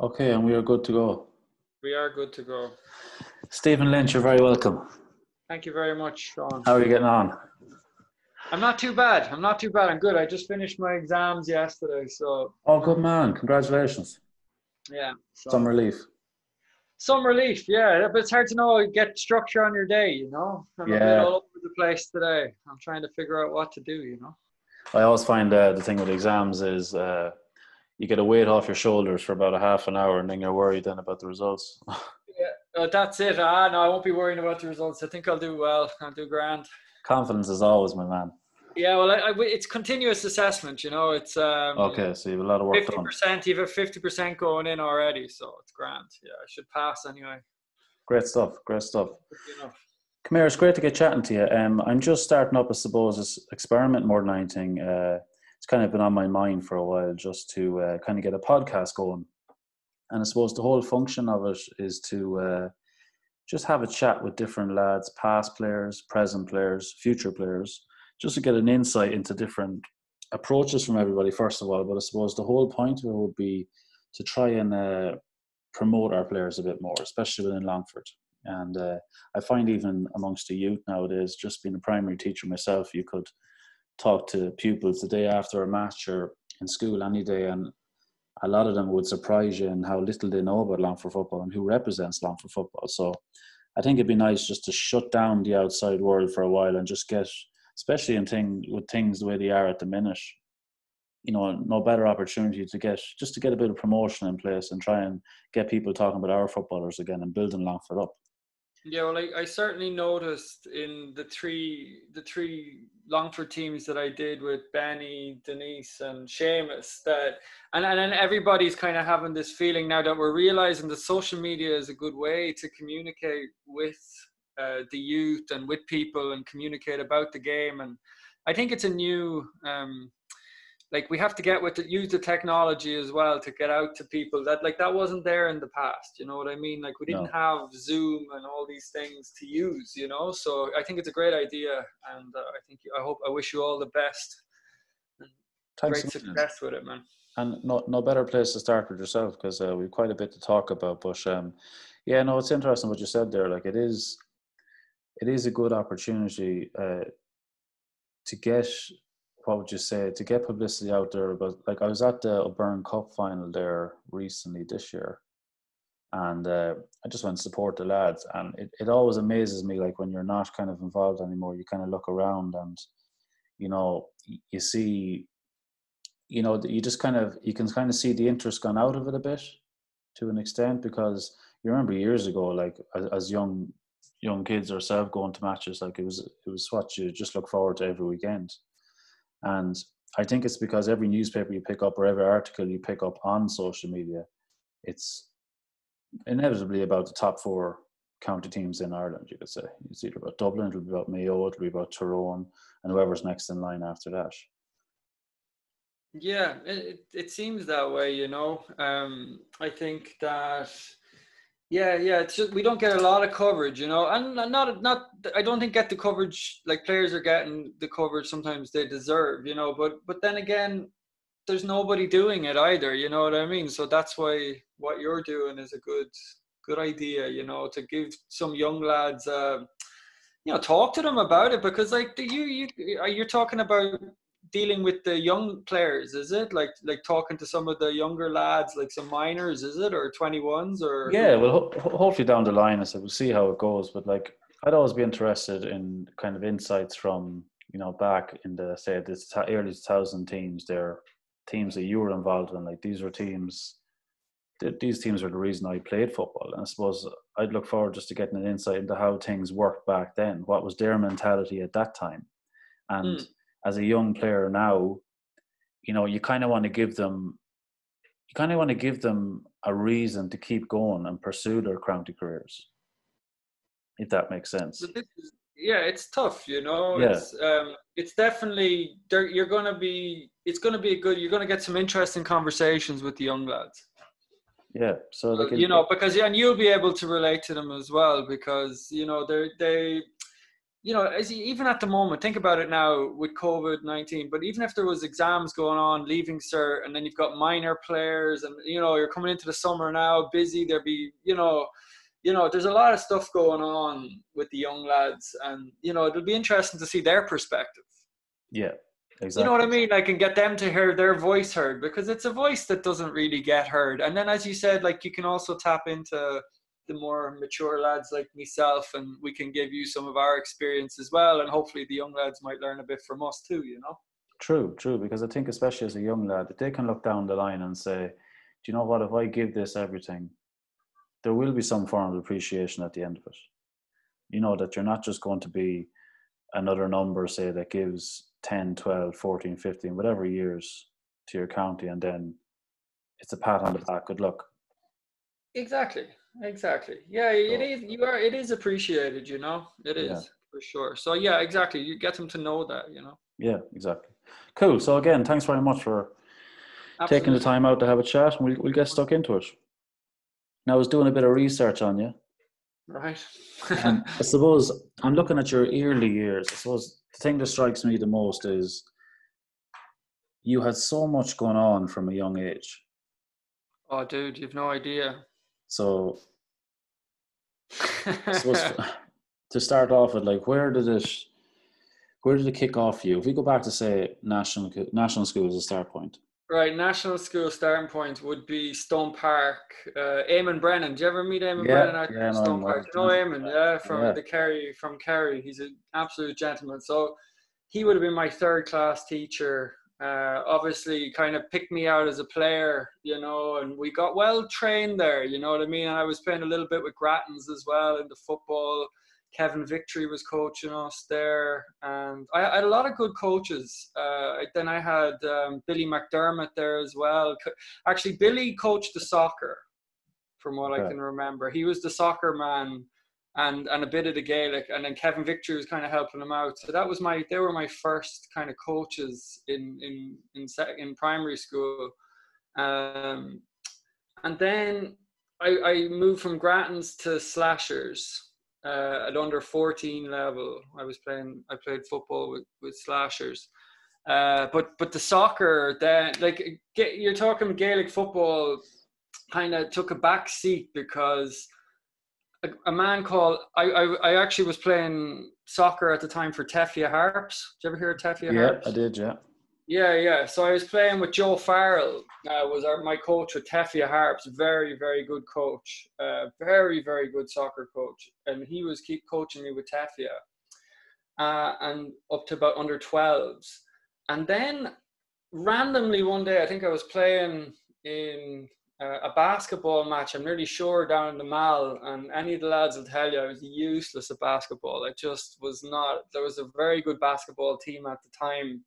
Okay, and we are good to go. We are good to go. Stephen Lynch, you're very welcome. Thank you very much, Sean. How are you getting on? I'm not too bad. I'm not too bad. I'm good. I just finished my exams yesterday, so. Oh, good man! Congratulations. Yeah. So. Some relief. Some relief, yeah. But it's hard to know. Get structure on your day, you know. I'm yeah. a bit all over the place today. I'm trying to figure out what to do, you know. I always find uh, the thing with exams is uh, you get a weight off your shoulders for about a half an hour, and then you're worried then about the results. yeah, uh, that's it. Ah, no, I won't be worrying about the results. I think I'll do well. I'll do grand. Confidence is always, my man. Yeah, well, I, I, it's continuous assessment. You know, it's um, okay. So you have a lot of work 50%, done. Fifty percent. You have fifty percent going in already, so it's grand. Yeah, I should pass anyway. Great stuff. Great stuff. Come here. It's great to get chatting to you. Um, I'm just starting up, I suppose, this experiment more than anything. Uh, it's kind of been on my mind for a while, just to uh, kind of get a podcast going. And I suppose the whole function of it is to uh, just have a chat with different lads, past players, present players, future players, just to get an insight into different approaches from everybody, first of all. But I suppose the whole point of it would be to try and uh, promote our players a bit more, especially within Longford. And uh, I find even amongst the youth nowadays, just being a primary teacher myself, you could talk to pupils the day after a match or in school any day, and a lot of them would surprise you in how little they know about Longford football and who represents Longford football. So I think it'd be nice just to shut down the outside world for a while and just get, especially in thing with things the way they are at the minute, you know, no better opportunity to get just to get a bit of promotion in place and try and get people talking about our footballers again and building Longford up. Yeah, well, I, I certainly noticed in the three the three Longford teams that I did with Benny, Denise, and Seamus that, and and then everybody's kind of having this feeling now that we're realizing that social media is a good way to communicate with uh, the youth and with people and communicate about the game, and I think it's a new. Um, like we have to get with the, use the technology as well to get out to people that like that wasn't there in the past you know what i mean? Like we didn't no. have zoom and all these things to use you know? So i think it's a great idea and uh, i think i hope i wish you all the best. Thanks great success with it man. And no, no better place to start with yourself because uh, we've quite a bit to talk about but um, yeah no it's interesting what you said there. Like it is it is a good opportunity uh, to get what would you say to get publicity out there But like I was at the O'Byrne Cup final there recently this year, and uh, I just went to support the lads, and it, it always amazes me like when you're not kind of involved anymore, you kind of look around and you know you see, you know you just kind of you can kind of see the interest gone out of it a bit to an extent because you remember years ago like as, as young young kids ourselves going to matches like it was it was what you just look forward to every weekend and I think it's because every newspaper you pick up or every article you pick up on social media, it's inevitably about the top four county teams in Ireland, you could say. It's either about Dublin, it'll be about Mayo, it'll be about Tyrone, and whoever's next in line after that. Yeah, it, it seems that way, you know. Um, I think that yeah, yeah. It's just, we don't get a lot of coverage, you know, and not not. I don't think get the coverage like players are getting the coverage sometimes they deserve, you know. But but then again, there's nobody doing it either. You know what I mean? So that's why what you're doing is a good good idea, you know, to give some young lads. Uh, you know, talk to them about it because, like, you you you're talking about dealing with the young players is it? Like like talking to some of the younger lads like some minors is it? Or 21s or yeah well ho- hopefully down the line i said we'll see how it goes. But like i'd always be interested in kind of insights from you know back in the say this early 2000 teams there teams that you were involved in. Like these were teams these teams are the reason i played football. And i suppose i'd look forward just to getting an insight into how things worked back then. What was their mentality at that time? And mm as a young player now, you know, you kind of want to give them, you kind of want to give them a reason to keep going and pursue their county careers. If that makes sense. yeah, it's tough, you know. Yeah. It's um, it's definitely you're gonna be. It's gonna be a good. You're gonna get some interesting conversations with the young lads. Yeah. So like you know, because and you'll be able to relate to them as well because you know they're they you know, as you, even at the moment, think about it now with COVID nineteen. But even if there was exams going on, leaving cert, and then you've got minor players, and you know you're coming into the summer now, busy. There'll be, you know, you know, there's a lot of stuff going on with the young lads, and you know, it'll be interesting to see their perspective. Yeah, exactly. You know what I mean? Like, and get them to hear their voice heard because it's a voice that doesn't really get heard. And then, as you said, like you can also tap into the more mature lads like myself, and we can give you some of our experience as well, and hopefully the young lads might learn a bit from us too. You know. True, true. Because I think, especially as a young lad, that they can look down the line and say, "Do you know what? If I give this everything, there will be some form of appreciation at the end of it. You know that you're not just going to be another number, say, that gives 10, 12, 14, 15, whatever years to your county, and then it's a pat on the back. Good luck. Exactly. Exactly. Yeah, it is. You are. It is appreciated. You know, it is Yeah. for sure. So yeah, exactly. You get them to know that. You know. Yeah, exactly. Cool. So again, thanks very much for taking the time out to have a chat, and we'll, we'll get stuck into it. Now, I was doing a bit of research on you. Right. And I suppose I'm looking at your early years. I suppose the thing that strikes me the most is you had so much going on from a young age. oh, dude, you've no idea. So to start off with, like, where did it, where did it kick off for you? If we go back to say national national school as a start point. Right, national school starting point would be Stone Park. Uh, Eamon Brennan. Do you ever meet Eamon Yeah, Brennan at yeah, Stone Park? You know Eamon, yeah, from Yeah. the Kerry, from Kerry. He's an absolute gentleman. So he would have been my third class teacher. Uh, obviously, kind of picked me out as a player, you know, and we got well trained there. You know what I mean? And I was playing a little bit with Grattans as well in the football. Kevin Victory was coaching us there, and I, I had a lot of good coaches. Uh, then I had um, Billy McDermott there as well. Actually, Billy coached the soccer, from what I can remember. He was the soccer man, and and a bit of the Gaelic, and then Kevin Victory was kind of helping him out. So that was my they were my first kind of coaches in in in sec- in primary school. Um, and then I, I moved from Grattans to Slashers uh, at under 14 level. I was playing, I played football with, with Slashers. Uh, but but the soccer then like you're talking Gaelic football kind of took a back seat because a, a man called I, I I actually was playing soccer at the time for Tefia Harps. Did you ever hear of Tefia Yeah, Harps? I did. Yeah. Yeah, yeah. So I was playing with Joe Farrell. Uh, was our, my coach with Tefia Harps. Very, very good coach. Uh, very, very good soccer coach. And he was keep coaching me with Tefia, uh, and up to about under 12s. And then randomly one day, I think I was playing in uh, a basketball match. I'm nearly sure down in the Mall, and any of the lads will tell you I was useless at basketball. I just was not. There was a very good basketball team at the time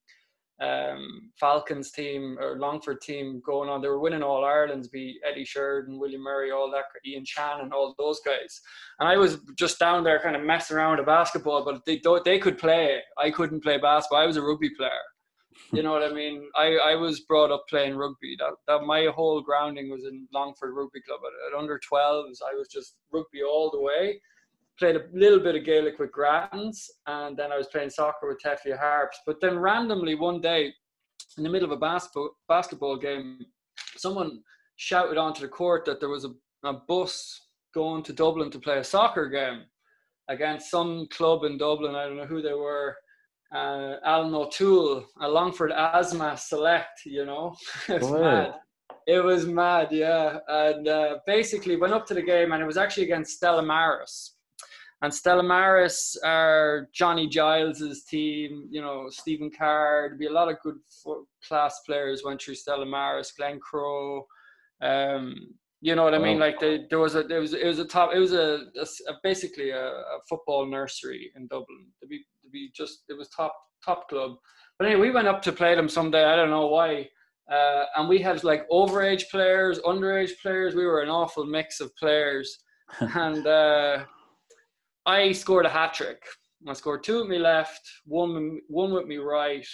um, Falcons team or Longford team going on. They were winning all Ireland's, be Eddie Sheridan, William Murray, all that, Ian Chan, and all those guys. And I was just down there kind of messing around with basketball, but they they could play. I couldn't play basketball. I was a rugby player. You know what I mean? I, I was brought up playing rugby. That, that my whole grounding was in Longford Rugby Club. At, at under 12s, I was just rugby all the way played a little bit of Gaelic with Grattans, and then I was playing soccer with Tefia Harps. But then randomly one day, in the middle of a basketball basketball game, someone shouted onto the court that there was a, a bus going to Dublin to play a soccer game against some club in Dublin. I don't know who they were. Uh, Alan O'Toole, a Longford Asthma Select, you know. it's Wow. mad. It was mad, yeah. And uh, basically went up to the game, and it was actually against Stella Maris. And Stella Maris are Johnny Giles's team, you know, Stephen Carr. There'd be a lot of good class players went through Stella Maris, Glen Crowe. Um, you know what I mean? Wow. Like they, there was a, there was, it was a top, it was a basically a, a football nursery in Dublin. To be, be just, it was top, top club. But anyway, we went up to play them someday. I don't know why. Uh, and we had like overage players, underage players. We were an awful mix of players. and uh, I scored a hat trick. I scored two with me left, one one with me right,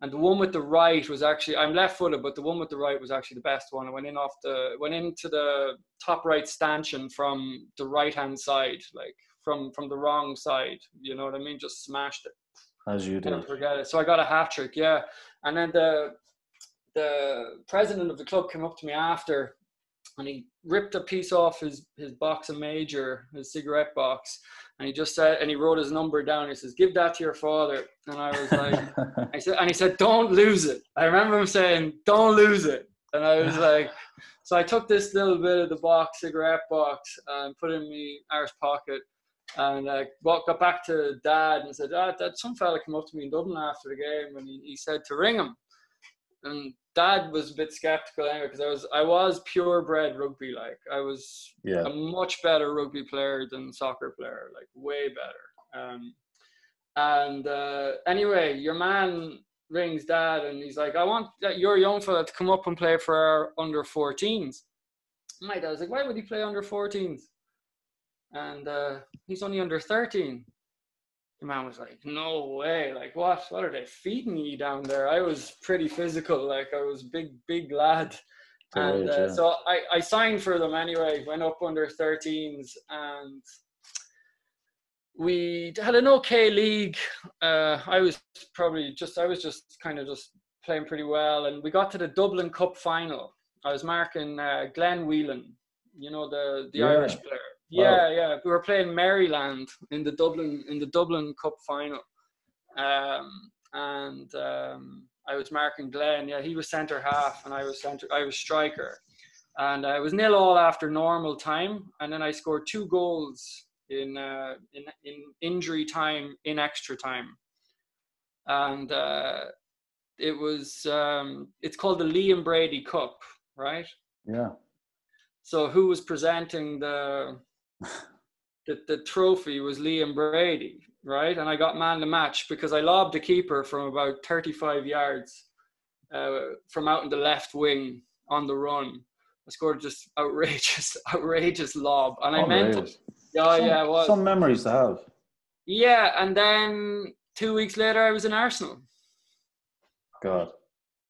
and the one with the right was actually I'm left-footed, but the one with the right was actually the best one. I went in off the went into the top right stanchion from the right-hand side, like from from the wrong side. You know what I mean? Just smashed it. As you did. forget it. So I got a hat trick, yeah. And then the the president of the club came up to me after and he ripped a piece off his, his box of major, his cigarette box, and he just said and he wrote his number down. He says, Give that to your father. And I was like I said and he said, Don't lose it. I remember him saying, Don't lose it. And I was like so I took this little bit of the box, cigarette box, and put it in my arse pocket and I got got back to dad and said, Dad, that some fella came up to me in Dublin after the game and he, he said to ring him. And dad was a bit skeptical anyway because I was I was purebred rugby like I was yeah. a much better rugby player than soccer player like way better. Um, and uh, anyway, your man rings dad and he's like, I want that your young fella to come up and play for our under 14s. My dad was like, why would he play under 14s? And uh, he's only under 13. The man was like, no way. Like, what? What are they feeding you down there? I was pretty physical. Like, I was big, big lad. And uh, yeah. so I, I signed for them anyway, went up under 13s and we had an okay league. Uh, I was probably just, I was just kind of just playing pretty well. And we got to the Dublin Cup final. I was marking uh, Glenn Whelan, you know, the, the Yeah. Irish player. Wow. Yeah, yeah. We were playing Maryland in the Dublin in the Dublin Cup final, um, and um, I was marking Glenn. Yeah, he was centre half, and I was centre. I was striker, and it was nil all after normal time, and then I scored two goals in uh, in in injury time in extra time, and uh, it was um, it's called the Liam Brady Cup, right? Yeah. So who was presenting the the, the trophy was Liam Brady, right? And I got man the match because I lobbed the keeper from about 35 yards uh, from out in the left wing on the run. I scored just outrageous, outrageous lob, and I meant it. Yeah, some, yeah, it was. some memories to have. Yeah, and then two weeks later, I was in Arsenal. God.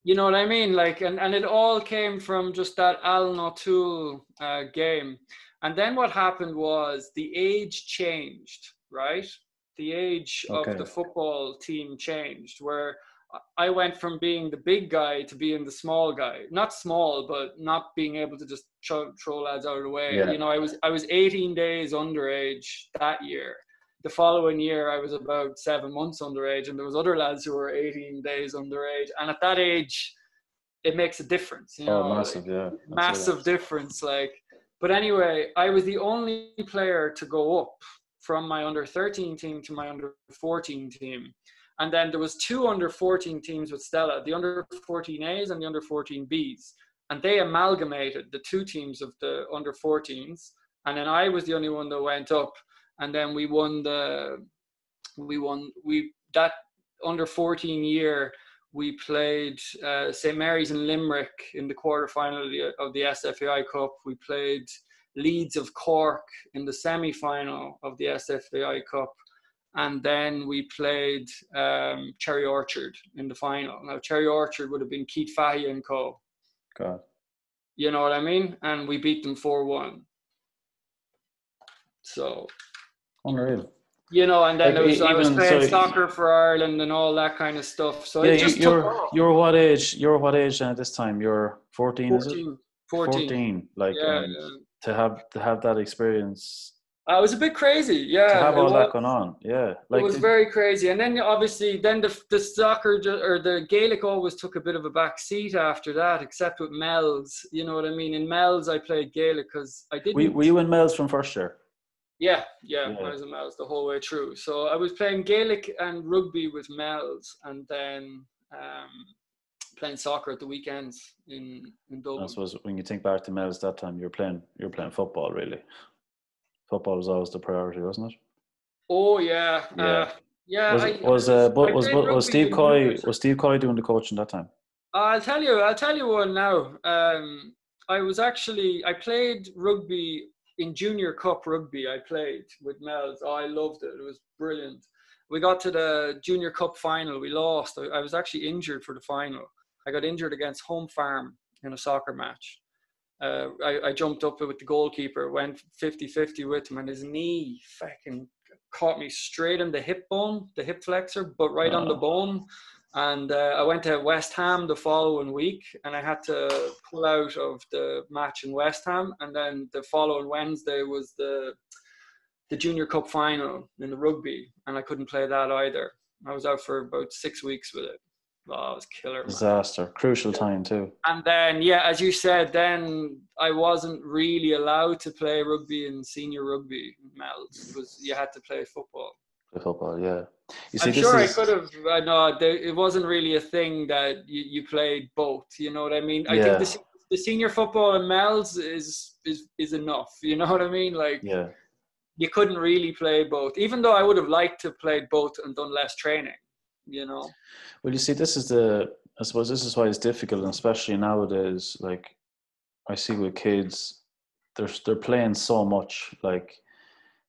You know what I mean? Like, and, and it all came from just that Alan O'Toole uh, game. And then what happened was the age changed, right? The age Okay. of the football team changed, where I went from being the big guy to being the small guy. Not small, but not being able to just throw, throw lads out of the way. Yeah. You know, I was I was 18 days underage that year. The following year, I was about seven months underage, and there was other lads who were 18 days underage. And at that age, it makes a difference. You oh, know, Oh, massive, yeah. Massive difference. Like, but anyway, I was the only player to go up from my under 13 team to my under 14 team. And then there was two under 14 teams with Stella, the under 14As and the under 14Bs. And they amalgamated the two teams of the under 14s. And then I was the only one that went up. And then we won the, we won, we, that under 14 year, we played uh, St Mary's in Limerick in the quarterfinal of the, of the SFAI Cup. We played Leeds of Cork in the semi-final of the SFAI Cup, and then we played um, Cherry Orchard in the final. Now Cherry Orchard would have been Keith Fahey and Co. God. You know what I mean? And we beat them four-one. So Unreal. You know, and then Like, was, I was playing so- soccer for Ireland and all that kind of stuff. So yeah, it you, just you're took off. you're what age? You're what age at this time? You're 14, is it? 14, 14. Like yeah, yeah. to have to have that experience, Uh, it was a bit crazy. Yeah, to have all was, that going on. Yeah. Like it was very crazy. And then obviously, then the the soccer or the Gaelic always took a bit of a back seat after that, except with Mel's. You know what I mean? In Mel's, I played Gaelic because I didn't. were, were you in Mel's from first year? Yeah, yeah, Yeah. I was Mel's the whole way through. So I was playing Gaelic and rugby with Mel's, and then um, playing soccer at the weekends in in I Dublin. suppose when you think back to Mel's that time, you're playing you're playing football really. Football was always the priority, wasn't it? Oh yeah, Yeah. uh, yeah. Was I, was uh, but I was was Steve Coy was Steve Coy doing the coaching that time? I'll tell you. I'll tell you one now. Um, I was actually I played rugby in junior cup rugby. I played with Mel's. Oh, I loved it. It was brilliant. We got to the junior cup final. We lost. I, I was actually injured for the final. I got injured against Home Farm in a soccer match, uh, I, I jumped up with the goalkeeper, went 50-50 with him, and his knee fucking caught me straight in the hip bone, the hip flexor, but right on the bone. And uh, I went to West Ham the following week, and I had to pull out of the match in West Ham. And then the following Wednesday was the the Junior Cup final in the rugby, and I couldn't play that either. I was out for about six weeks with it. Oh, it was killer. Man. Disaster. Crucial time too. And then, yeah, as you said, then I wasn't really allowed to play rugby in senior rugby, Mel because you had to play football. Football, yeah. You see, I'm sure is... I could have. I know it wasn't really a thing that you, you played both. You know what I mean? I yeah. think the, the senior football in Mel's is is is enough. You know what I mean? Like, yeah. You couldn't really play both, even though I would have liked to play both and done less training you know. Well, you see, this is the I suppose this is why it's difficult, and especially nowadays. Like I see with kids, they're they're playing so much. Like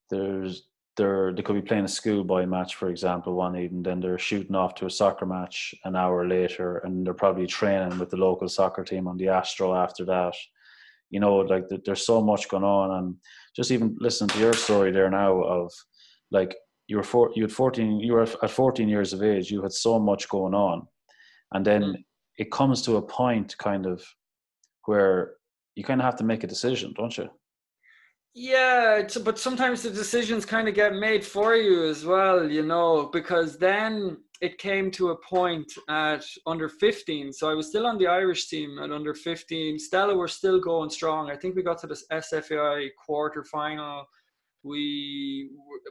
there's they're they could be playing a schoolboy match, for example, one evening, then they're shooting off to a soccer match an hour later, and they're probably training with the local soccer team on the Astro after that. You know, like there's so much going on, and just even listening to your story there now of like you were four, you had 14 you were at 14 years of age you had so much going on and then mm. it comes to a point kind of where you kind of have to make a decision don't you yeah but sometimes the decisions kind of get made for you as well you know because then it came to a point at under 15 so i was still on the irish team at under 15 stella were still going strong. I think we got to the sfai quarter final we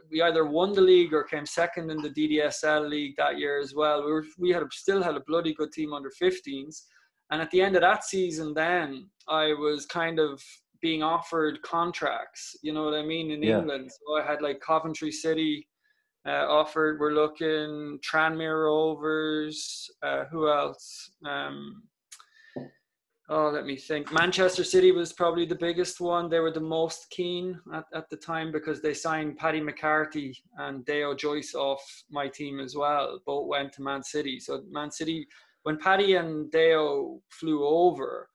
we either won the league or came second in the DDSL league that year as well. We were we had still had a bloody good team under 15s, and at the end of that season, then I was kind of being offered contracts. You know what I mean in yeah. England. So I had like Coventry City. Uh, offered. We're looking Tranmere Rovers. Uh, who else? Um, oh, let me think. Manchester City was probably the biggest one. They were the most keen at, at the time because they signed Paddy McCarthy and Deo Joyce off my team as well. Both went to Man City. So Man City, when Paddy and Deo flew over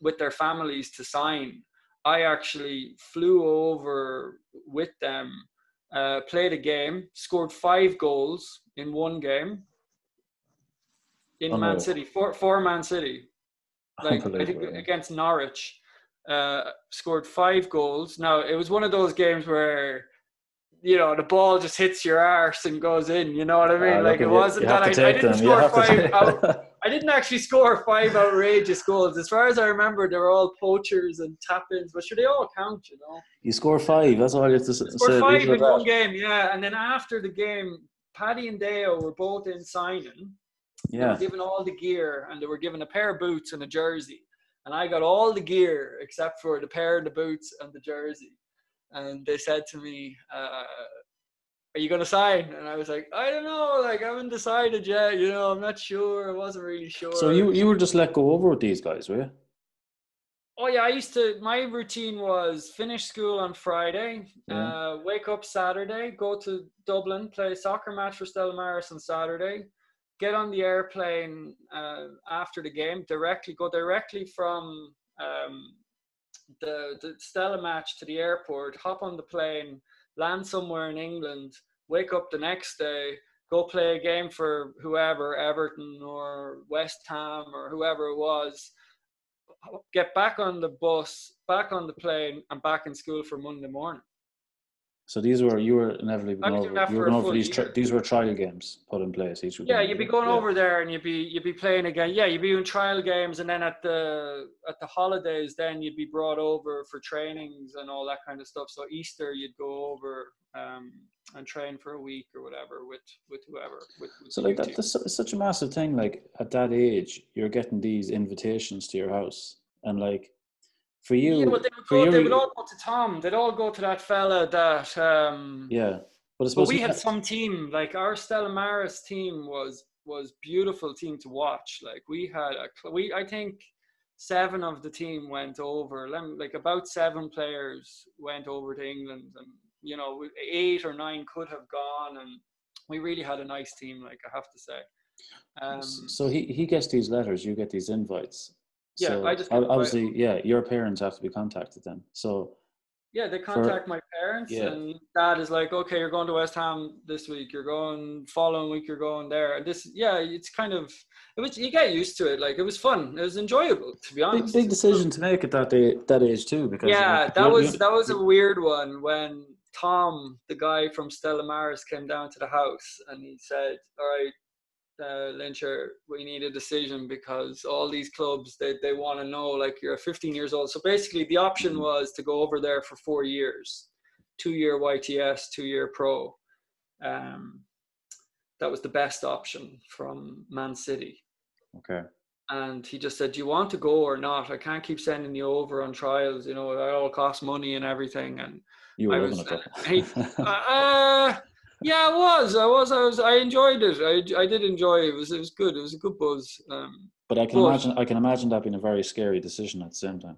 with their families to sign, I actually flew over with them, uh, played a game, scored five goals in one game in Man. City, for, for Man City like I think against Norwich, uh, scored five goals. Now it was one of those games where you know the ball just hits your arse and goes in. You know what I mean? Uh, like it wasn't that I, I, didn't them. score five. Out, I didn't actually score five outrageous goals. As far as I remember, they were all poachers and tap-ins, but sure they all count. You know. You score five. That's all I have to say. Scored five in one game, yeah. And then after the game, Paddy and Deo were both in signing yeah. They were given all the gear and they were given a pair of boots and a jersey. And I got all the gear except for the pair of the boots and the jersey. And they said to me, uh, are you going to sign? And I was like, I don't know. Like, I haven't decided yet. You know, I'm not sure. I wasn't really sure. So you, you were just let go over with these guys, were you? Oh yeah, I used to. My routine was finish school on Friday, yeah. uh, wake up Saturday, go to Dublin, play a soccer match for Stella Maris on Saturday, get on the airplane uh, after the game directly, go directly from um, the, the Stella match to the airport, hop on the plane, land somewhere in England, wake up the next day, go play a game for whoever, Everton or West Ham or whoever it was, get back on the bus, back on the plane, and back in school for Monday morning. So these were you were inevitably going over, you were going over these tri- these were trial games put in place. Each yeah, you'd be going yeah. over there and you'd be you'd be playing again. Yeah, you'd be doing trial games, and then at the at the holidays, then you'd be brought over for trainings and all that kind of stuff. So Easter, you'd go over um, and train for a week or whatever with with whoever. With, with so like that, that's such a massive thing. Like at that age, you're getting these invitations to your house, and like for you, yeah, well, they, would go, you, they would all go to Tom. They'd all go to that fella that. Um, yeah, but, but we had some team like our Stella Maris team was was beautiful team to watch. Like we had a we I think seven of the team went over. Like about seven players went over to England, and you know eight or nine could have gone, and we really had a nice team. Like I have to say. Um, so he he gets these letters, you get these invites. Yeah, so I just obviously, yeah, your parents have to be contacted then. So yeah, they contact for, my parents, yeah. and dad is like, "Okay, you're going to West Ham this week. You're going following week. You're going there." And this, yeah, it's kind of it was. You get used to it. Like it was fun. It was enjoyable, to be honest. Big, big decision to make at that day, that age too. Because yeah, know, that was that was a weird one when Tom, the guy from Stella Maris, came down to the house and he said, "All right, uh, Lyncher, we need a decision because all these clubs they, they want to know like you're 15 years old. So basically, the option mm-hmm. was to go over there for four years, two year YTS, two year pro. Um, that was the best option from Man City. Okay. And he just said, "Do you want to go or not? I can't keep sending you over on trials. You know, it all costs money and everything." And you were I was, uh, he, uh, yeah, I was. I was. I was. I enjoyed it. I, I did enjoy it. It was. It was good. It was a good buzz. Um, but I can but, imagine. I can imagine that being a very scary decision at the same time.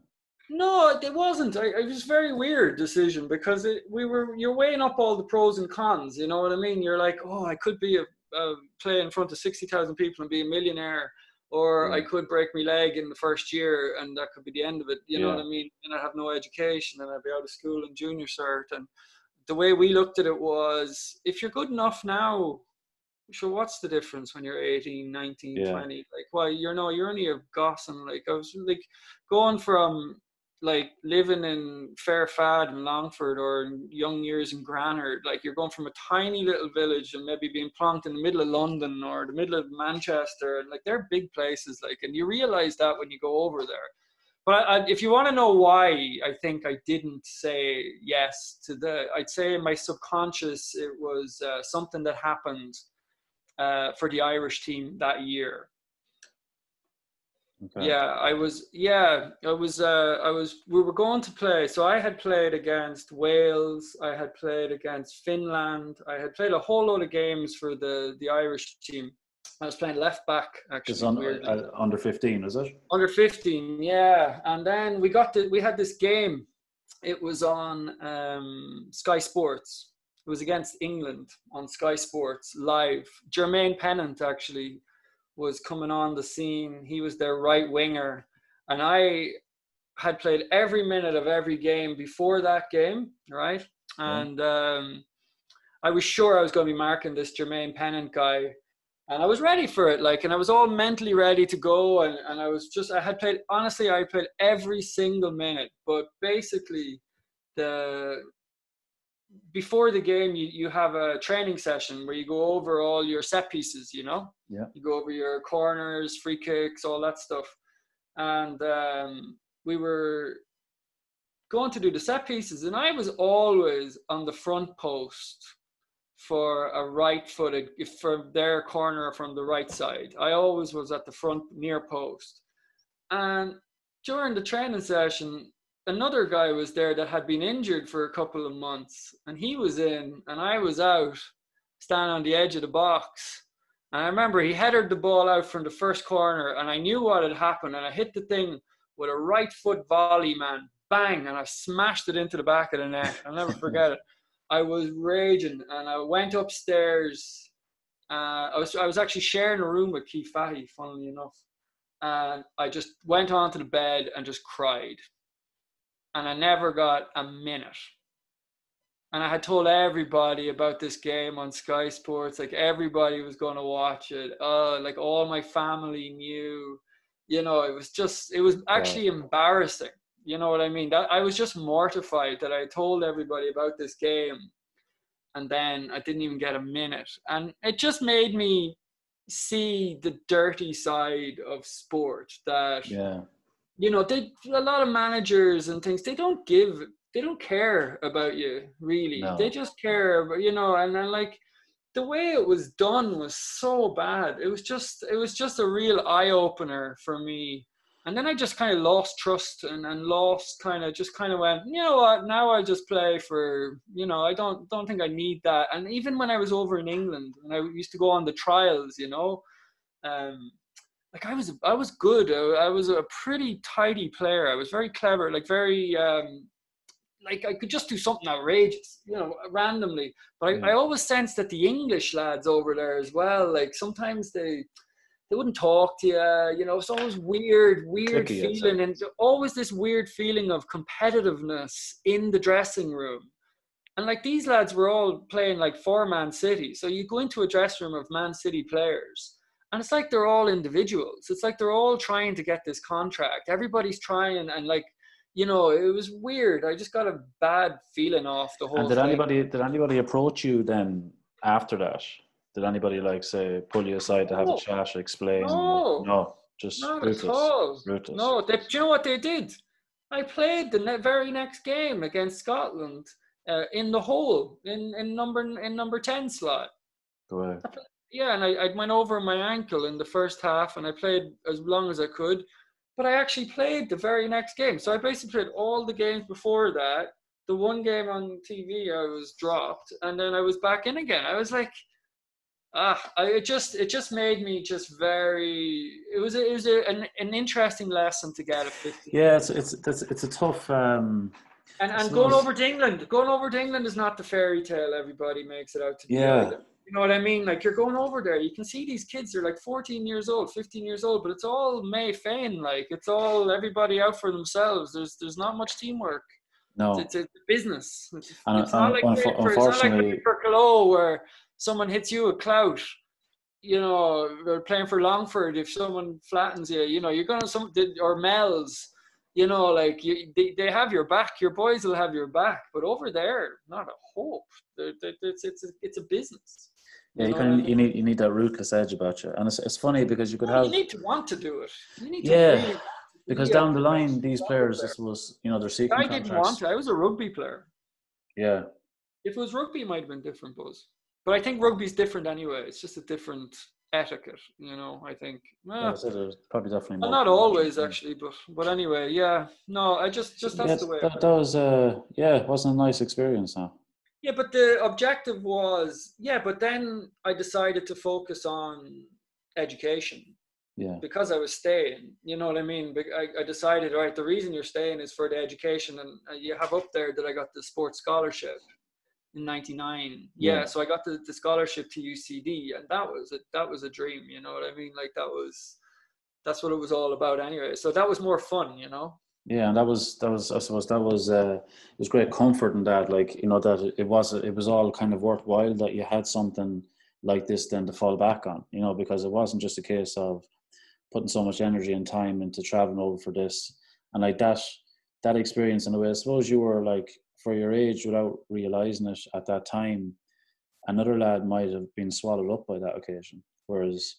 No, it wasn't. I, it was a very weird decision because it, we were. You're weighing up all the pros and cons. You know what I mean? You're like, oh, I could be a, a play in front of sixty thousand people and be a millionaire, or yeah. I could break my leg in the first year and that could be the end of it. You yeah. know what I mean? And I have no education and I'd be out of school and junior cert and the way we looked at it was if you're good enough now sure what's the difference when you're 18 19 yeah. 20 like well you're no you're only a gossip like i was like going from like living in Fairfad and Longford or young years in Granard, like you're going from a tiny little village and maybe being plonked in the middle of London or the middle of Manchester, and like they're big places, like, and you realize that when you go over there. But I, if you want to know why, I think I didn't say yes to the. I'd say in my subconscious it was uh, something that happened uh, for the Irish team that year. Okay. Yeah, I was. Yeah, I was. Uh, I was. We were going to play. So I had played against Wales. I had played against Finland. I had played a whole lot of games for the the Irish team. I was playing left back actually. On, uh, under fifteen, is it? Under fifteen, yeah. And then we got the, we had this game. It was on um, Sky Sports. It was against England on Sky Sports live. Jermaine Pennant actually was coming on the scene. He was their right winger, and I had played every minute of every game before that game, right? And um, I was sure I was going to be marking this Jermaine Pennant guy and I was ready for it, like, and I was all mentally ready to go, and, and I was just, I had played, honestly, I played every single minute, but basically, the before the game, you, you have a training session where you go over all your set pieces, you know, yeah, you go over your corners, free kicks, all that stuff, and um, we were going to do the set pieces, and I was always on the front post for a right footed from their corner from the right side. I always was at the front near post. And during the training session, another guy was there that had been injured for a couple of months and he was in and I was out standing on the edge of the box. And I remember he headed the ball out from the first corner and I knew what had happened and I hit the thing with a right foot volley, man. Bang! And I smashed it into the back of the net. I'll never forget it. I was raging, and I went upstairs. Uh, I was I was actually sharing a room with Keith Fahey, funnily enough, and I just went onto the bed and just cried, and I never got a minute. And I had told everybody about this game on Sky Sports, like everybody was going to watch it. Uh, like all my family knew, you know, it was just it was actually embarrassing you know what I mean? That I was just mortified that I told everybody about this game, and then I didn't even get a minute, and it just made me see the dirty side of sport. That yeah, you know, they a lot of managers and things they don't give, they don't care about you really. No. They just care about you know, and then like the way it was done was so bad. It was just it was just a real eye opener for me and then I just kind of lost trust and, and lost kind of just kind of went, you know what, now I just play for, you know, I don't don't think I need that. And even when I was over in England and I used to go on the trials, you know, um, like I was I was good. I, I was a pretty tidy player. I was very clever, like very um, like I could just do something outrageous, you know, randomly. But I, I always sense that the English lads over there as well, like sometimes they they wouldn't talk to you. You know, it's always weird, weird Clicky, feeling, and always this weird feeling of competitiveness in the dressing room. And like these lads were all playing like for Man City, so you go into a dressing room of Man City players, and it's like they're all individuals. It's like they're all trying to get this contract. Everybody's trying, and like you know, it was weird. I just got a bad feeling off the whole. And did thing. anybody did anybody approach you then after that? Did anybody like say pull you aside to have No. a chat, explain? No. no, just Not ruthless. at all. Ruthless. No, they, do you know what they did? I played the ne- very next game against Scotland uh, in the hole in, in number in number ten slot. Away. Yeah, and I, I went over my ankle in the first half, and I played as long as I could. But I actually played the very next game, so I basically played all the games before that. The one game on TV, I was dropped, and then I was back in again. I was like, ah, I, it just it just made me just very. It was a, it was a, an an interesting lesson to get at 15. Yeah, it's it's it's, it's a tough. Um, And and going over to England, going over to England is not the fairy tale everybody makes it out to be. Yeah. either. You know what I mean? Like you're going over there, you can see these kids. They're like 14 years old, 15 years old, but it's all mé féin. Like it's all everybody out for themselves. There's there's not much teamwork. no, It's, it's a business. It's, And, it's not um, like unfo- playing for, it's not like unfortunately- for where someone hits you a clout. You know, They're playing for Longford, if someone flattens you, you know, you're gonna some or Mel's. You know, like you, they, they have your back. Your boys will have your back. But over there, not a hope. They're, they it's it's a, it's a business. yeah, you know kind what I of you need you need that ruthless edge about you, and it's it's funny because you could Well, have you need to want to do it. You need to Yeah, really because be a down the line these players player. this was you know they're seeking I didn't contracts. want to. I was a rugby player. Yeah, If it was rugby, it might have been different, Buzz. But I think rugby's different anyway. It's just a different etiquette, you know. I think. yeah, Well, probably definitely. well, not always actually, but but anyway, yeah. No, I just just that's Yeah, the way. that, that was uh yeah, it wasn't a nice experience now. Yeah, but the objective was yeah. But then I decided to focus on education Yeah, because I was staying. You know what I mean? I, I decided, right, the reason you're staying is for the education, and uh, you have up there that I got the sports scholarship in '99. Yeah, Yeah. so I got the, the scholarship to UCD, and that was a that was a dream. You know what I mean? Like that was that's what it was all about anyway. So that was more fun, you know. yeah, and that was that was I suppose that was uh it was great comfort in that, like you know that it was it was all kind of worthwhile that you had something like this then to fall back on, you know, because it wasn't just a case of putting so much energy and time into traveling over for this, and like that that experience in a way. I suppose you were like for your age without realizing it at that time. Another lad might have been swallowed up by that occasion, whereas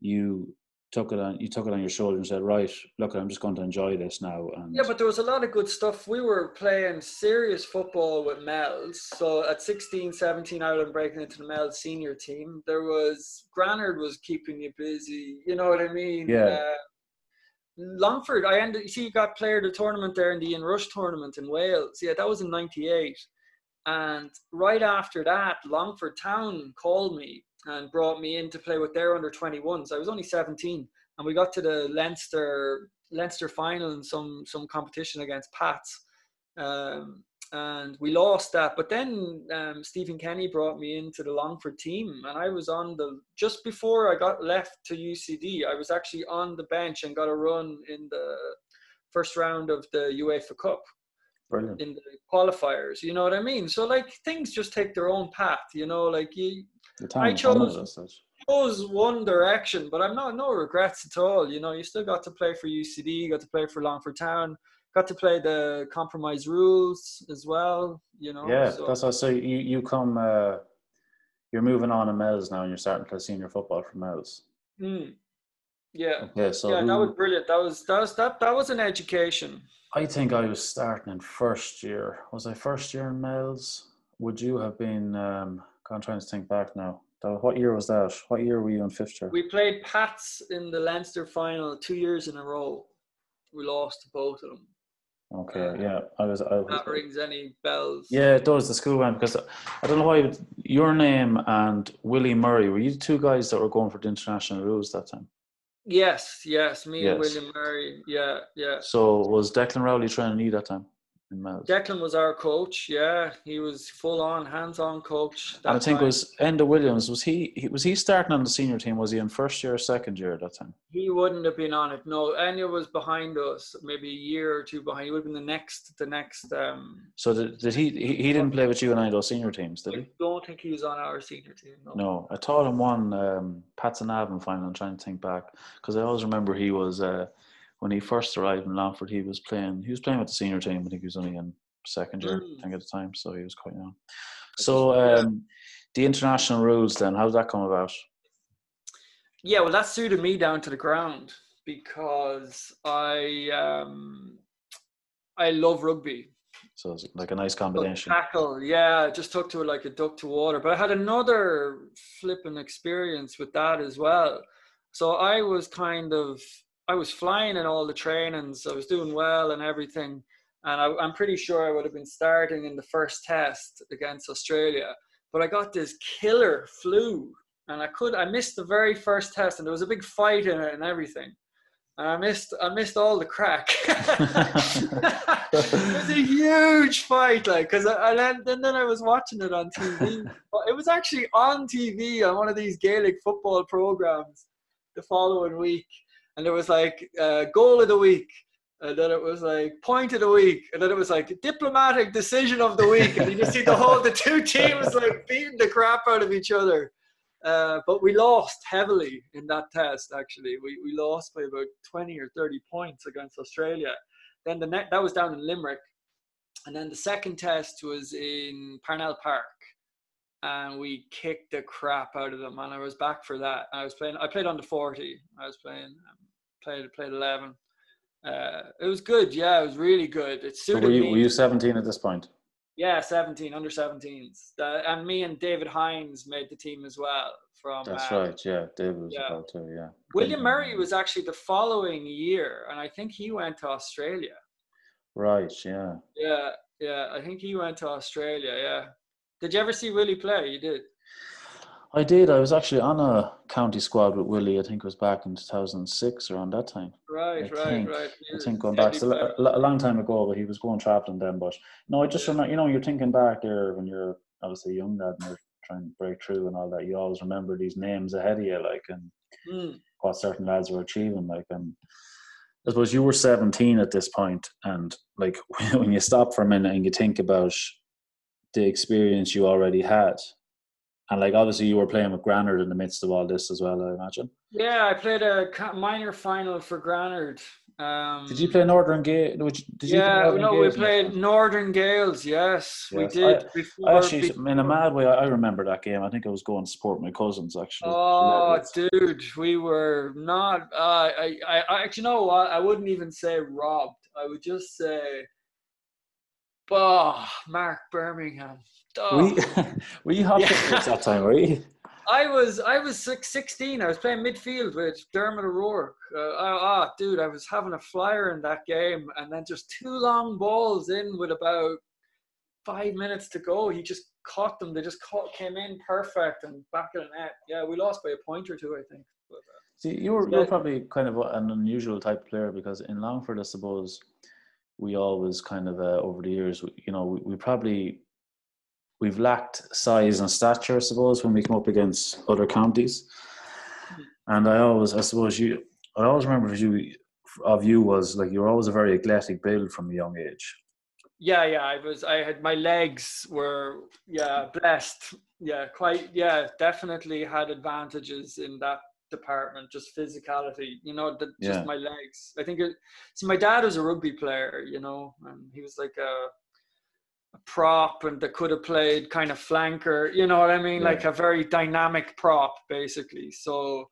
you took it on you took it on your shoulder and said, "Right, look, I'm just going to enjoy this now." And Yeah, but there was a lot of good stuff. We were playing serious football with Mel's. So at 16, 17, I was breaking into the Mel's senior team. There was Granard was keeping you busy. You know what I mean? Yeah. Uh, Longford, I ended. You see, you got player of the tournament there in the Ian Rush tournament in Wales. Yeah, that was in '98. And right after that, Longford Town called me and brought me in to play with their under 21s. I was only 17, and we got to the Leinster Leinster final in some some competition against Pats, um, and we lost that. But then um, Stephen Kenny brought me into the Longford team, and I was on the just before I got left to UCD. I was actually on the bench and got a run in the first round of the UEFA Cup brilliant. in the qualifiers. You know what I mean? So like things just take their own path. You know, like you I chose- honored us, such. chose one direction, but I'm not no regrets at all. You know, you still got to play for UCD, you got to play for Longford Town, got to play the compromise rules as well. You know, Yeah, so, that's I. You you come, uh, you're moving on in Mel's now, and you're starting to play senior football for Mel's. Mm. yeah, Okay, so yeah, that was brilliant. That was that was that that was an education. I think I was starting in first year. Was I first year in Mel's? Would you have been? Um, I'm trying to think back now. What year was that? What year were you in fifth year? We played Pats in the Leinster final two years in a row. We lost to both of them. Okay, yeah, I was. I That rings any bells? yeah, it does. The school went because I don't know why. Your name and Willie Murray were you the two guys that were going for the international rules that time? Yes, yes. Me and Yes. William Murray. Yeah, yeah. So was Declan Rowley training you that time? Declan was our coach. Yeah, he was full on, hands on coach. And I think it was Enda Williams. Was he, he? Was he starting on the senior team? Was he in first year or second year at that time? he wouldn't have been on it. No, Enda was behind us, maybe a year or two behind. He would have been the next, the next. Um, So did, did he, he? He didn't play with you and I those senior teams, did I he? don't think he was on our senior team. No. No, I taught him one um, Patson Avon final. I'm trying to think back because I always remember he was uh, when he first arrived in Longford. He was playing. He was playing with the senior team. I think he was only in second year. Mm. I think at the time, so he was quite young. So um, the international rules. Then how did that come about? Yeah, well, that suited me down to the ground because I um, I love rugby. So it's like a nice combination. tackle, yeah, just took to it like a duck to water. But I had another flipping experience with that as well. So I was kind of I was flying in all the trainings. I was doing well and everything, and I, I'm pretty sure I would have been starting in the first test against Australia. But I got this killer flu, and I could I missed the very first test, and there was a big fight in it and everything. And I missed I missed all the crack. it was a huge fight, like, because and then, then I was watching it on TV. It was actually on TV on one of these Gaelic football programs the following week, and there was like uh, goal of the week, and then it was like point of the week, and then it was like diplomatic decision of the week, and you just see the whole the two teams like beating the crap out of each other. Uh, but we lost heavily in that test. Actually, we we lost by about twenty or thirty points against Australia. Then the net that was down in Limerick, and then the second test was in Parnell Park, and we kicked the crap out of them. And I was back for that. I was playing. I played under forty. I was playing. Played played eleven. Uh, it was good. Yeah, it was really good. It So suited were you, me. were you 17 at this point? Yeah, 17, under 17s. Uh, and me and David Hines made the team as well. From That's uh, right. Yeah, David was yeah. about too. Yeah. William Murray was actually the following year, and I think he went to Australia. Right. Yeah. Yeah, yeah, I think he went to Australia. Yeah. Did you ever see Willie play? You did. I did. I was actually on a county squad with Willie. I think it was back in 2006 around that time. Right, I right, think- right. I think going back player. a, a long time ago, but he was going traveling then. But no, I just Yeah. remember, you know, you're thinking back there when you're obviously a young lad and you're trying to break through and all that. You always remember these names ahead of you, like and Mm, what certain lads were achieving. Like, and I suppose you were 17 at this point, and like when you stop for a minute and you think about the experience you already had, and like obviously you were playing with Granard in the midst of all this as well. I imagine. Yeah, I played a minor final for Granard. Um, Did you play Northern you Yeah, no, we Gaels that played? Northern Gaels. Yes, we did. I before, actually, in a mad way, I I remember that game. I think I was going to support my cousins actually. Oh, Levels. dude, we were not. Uh, I, I, I, actually, you know what? I wouldn't even say robbed. I would just say, oh, Mark Birmingham. Oh. Were you, were Yeah. at that time? Were you? I was, I was six, 16. I was playing midfield with Dermot O'Rourke. Uh, ah, dude, I was having a flyer in that game, and then just two long balls in with about five minutes to go. He just caught them. They just caught, came in perfect and back of the net. Yeah, we lost by a point or two, I think. But, uh, See, you were, you were probably kind of an unusual type of player because in Longford, I suppose, we always kind of uh, over the years, you know, we, we probably we've lacked size and stature, I suppose, when we come up against other counties. And I always, I suppose, you, I always remember you, of you was like you were always a very athletic build from a young age. Yeah, yeah, I was. I had my legs were yeah blessed. Yeah, quite. Yeah, definitely had advantages in that department. Just physicality, you know, the, just Yeah. my legs. I think it. See, my dad was a rugby player, you know, and he was like a, a prop, and that could have played kind of flanker. You know what I mean? Yeah. Like a very dynamic prop, basically. So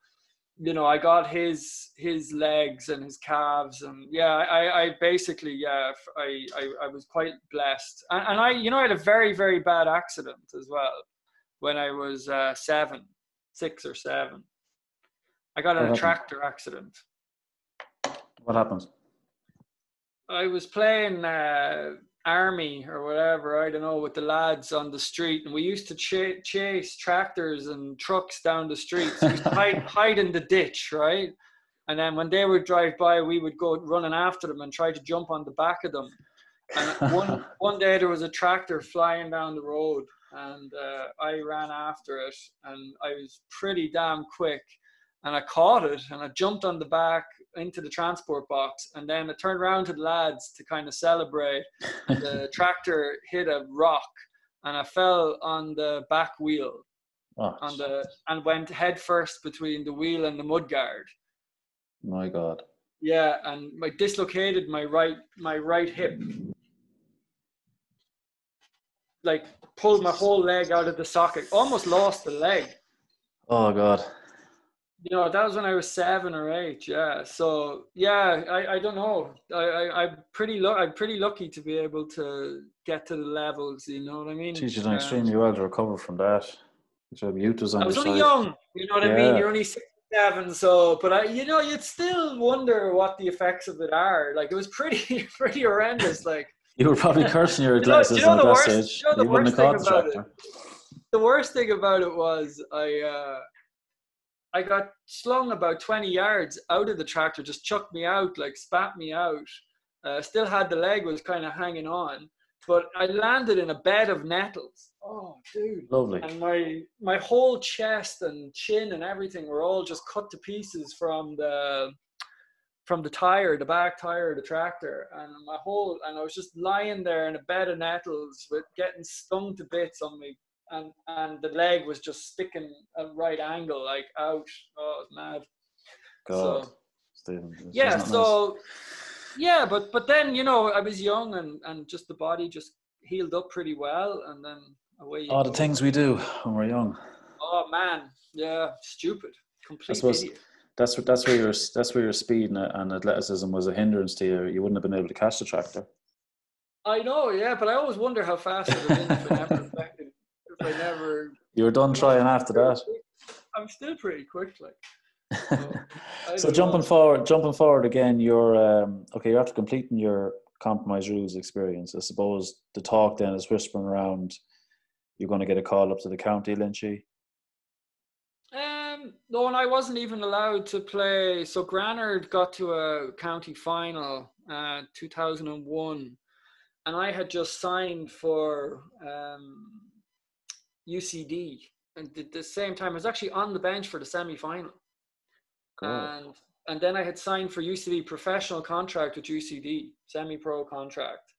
you know, I got his his legs and his calves, and yeah, I, I basically yeah, I I was quite blessed, and, and I you know I had a very very bad accident as well when I was uh, seven, six or seven. I got in What a happened? tractor accident. What happened? I was playing uh, army or whatever, I don't know, with the lads on the street, and we used to ch- chase tractors and trucks down the streets. We hide, hide in the ditch, right? And then when they would drive by, we would go running after them and try to jump on the back of them. And one one day there was a tractor flying down the road, and uh, I ran after it, and I was pretty damn quick, and I caught it, and I jumped on the back into the transport box, and then I turned around to the lads to kind of celebrate. the tractor hit a rock, and I fell on the back wheel, Oh, on the and went head first between the wheel and the mudguard. my God. Yeah, and I dislocated my right my right hip. Like pulled my whole leg out of the socket. Almost lost the leg. Oh God. You know, that was when I was seven or eight. Yeah. So yeah, I, I don't know. I, I I'm pretty lu- I'm pretty lucky to be able to get to the levels. You know what I mean? Done Um, extremely well to recover from that. So. Youth was on I was only side. young. You know what I mean? You're only six, seven. So, but I, you know, you'd still wonder what the effects of it are. Like it was pretty, pretty horrendous. Like. You were probably cursing your You know- you know at the that worst- stage. you know the you wouldn't have caught the thing about it? the worst thing about it was I uh, I got slung about 20 yards out of the tractor, just chucked me out, like spat me out. Uh, still had the leg was kind of hanging on, but I landed in a bed of nettles. Oh, dude! Lovely. And my my whole chest and chin and everything were all just cut to pieces from the from the tire, the back tire of the tractor, and my whole and I was just lying there in a bed of nettles with getting stung to bits on me, and and the leg was just sticking at right angle, like out. Oh, it was mad. God. So Stephen. yeah, isn't nice. so yeah, but but then you know I was young and and just the body just healed up pretty well, and then away. You All the things we do when we're young. Oh man, yeah, stupid, complete suppose- idiot. That's what. That's where your. That's where your speed and, and athleticism was a hindrance to you. You wouldn't have been able to catch the tractor. I know, yeah, but I always wonder how fast I'd have been if I never infected, if I never. You were done trying after that. I'm still pretty quick, like. I so jumping know. forward, jumping forward again, you're um, okay. You're after completing your compromise rules experience. I suppose the talk then is whispering around. You're going to get a call up to the county, Lynchy. Um, no, and I wasn't even allowed to play. So Granard got to a county final, uh, 2001, and I had just signed for um, UCD. And at the same time, I was actually on the bench for the semi final. Cool. and and then I had signed for UCD professional contract with UCD, semi-pro contract.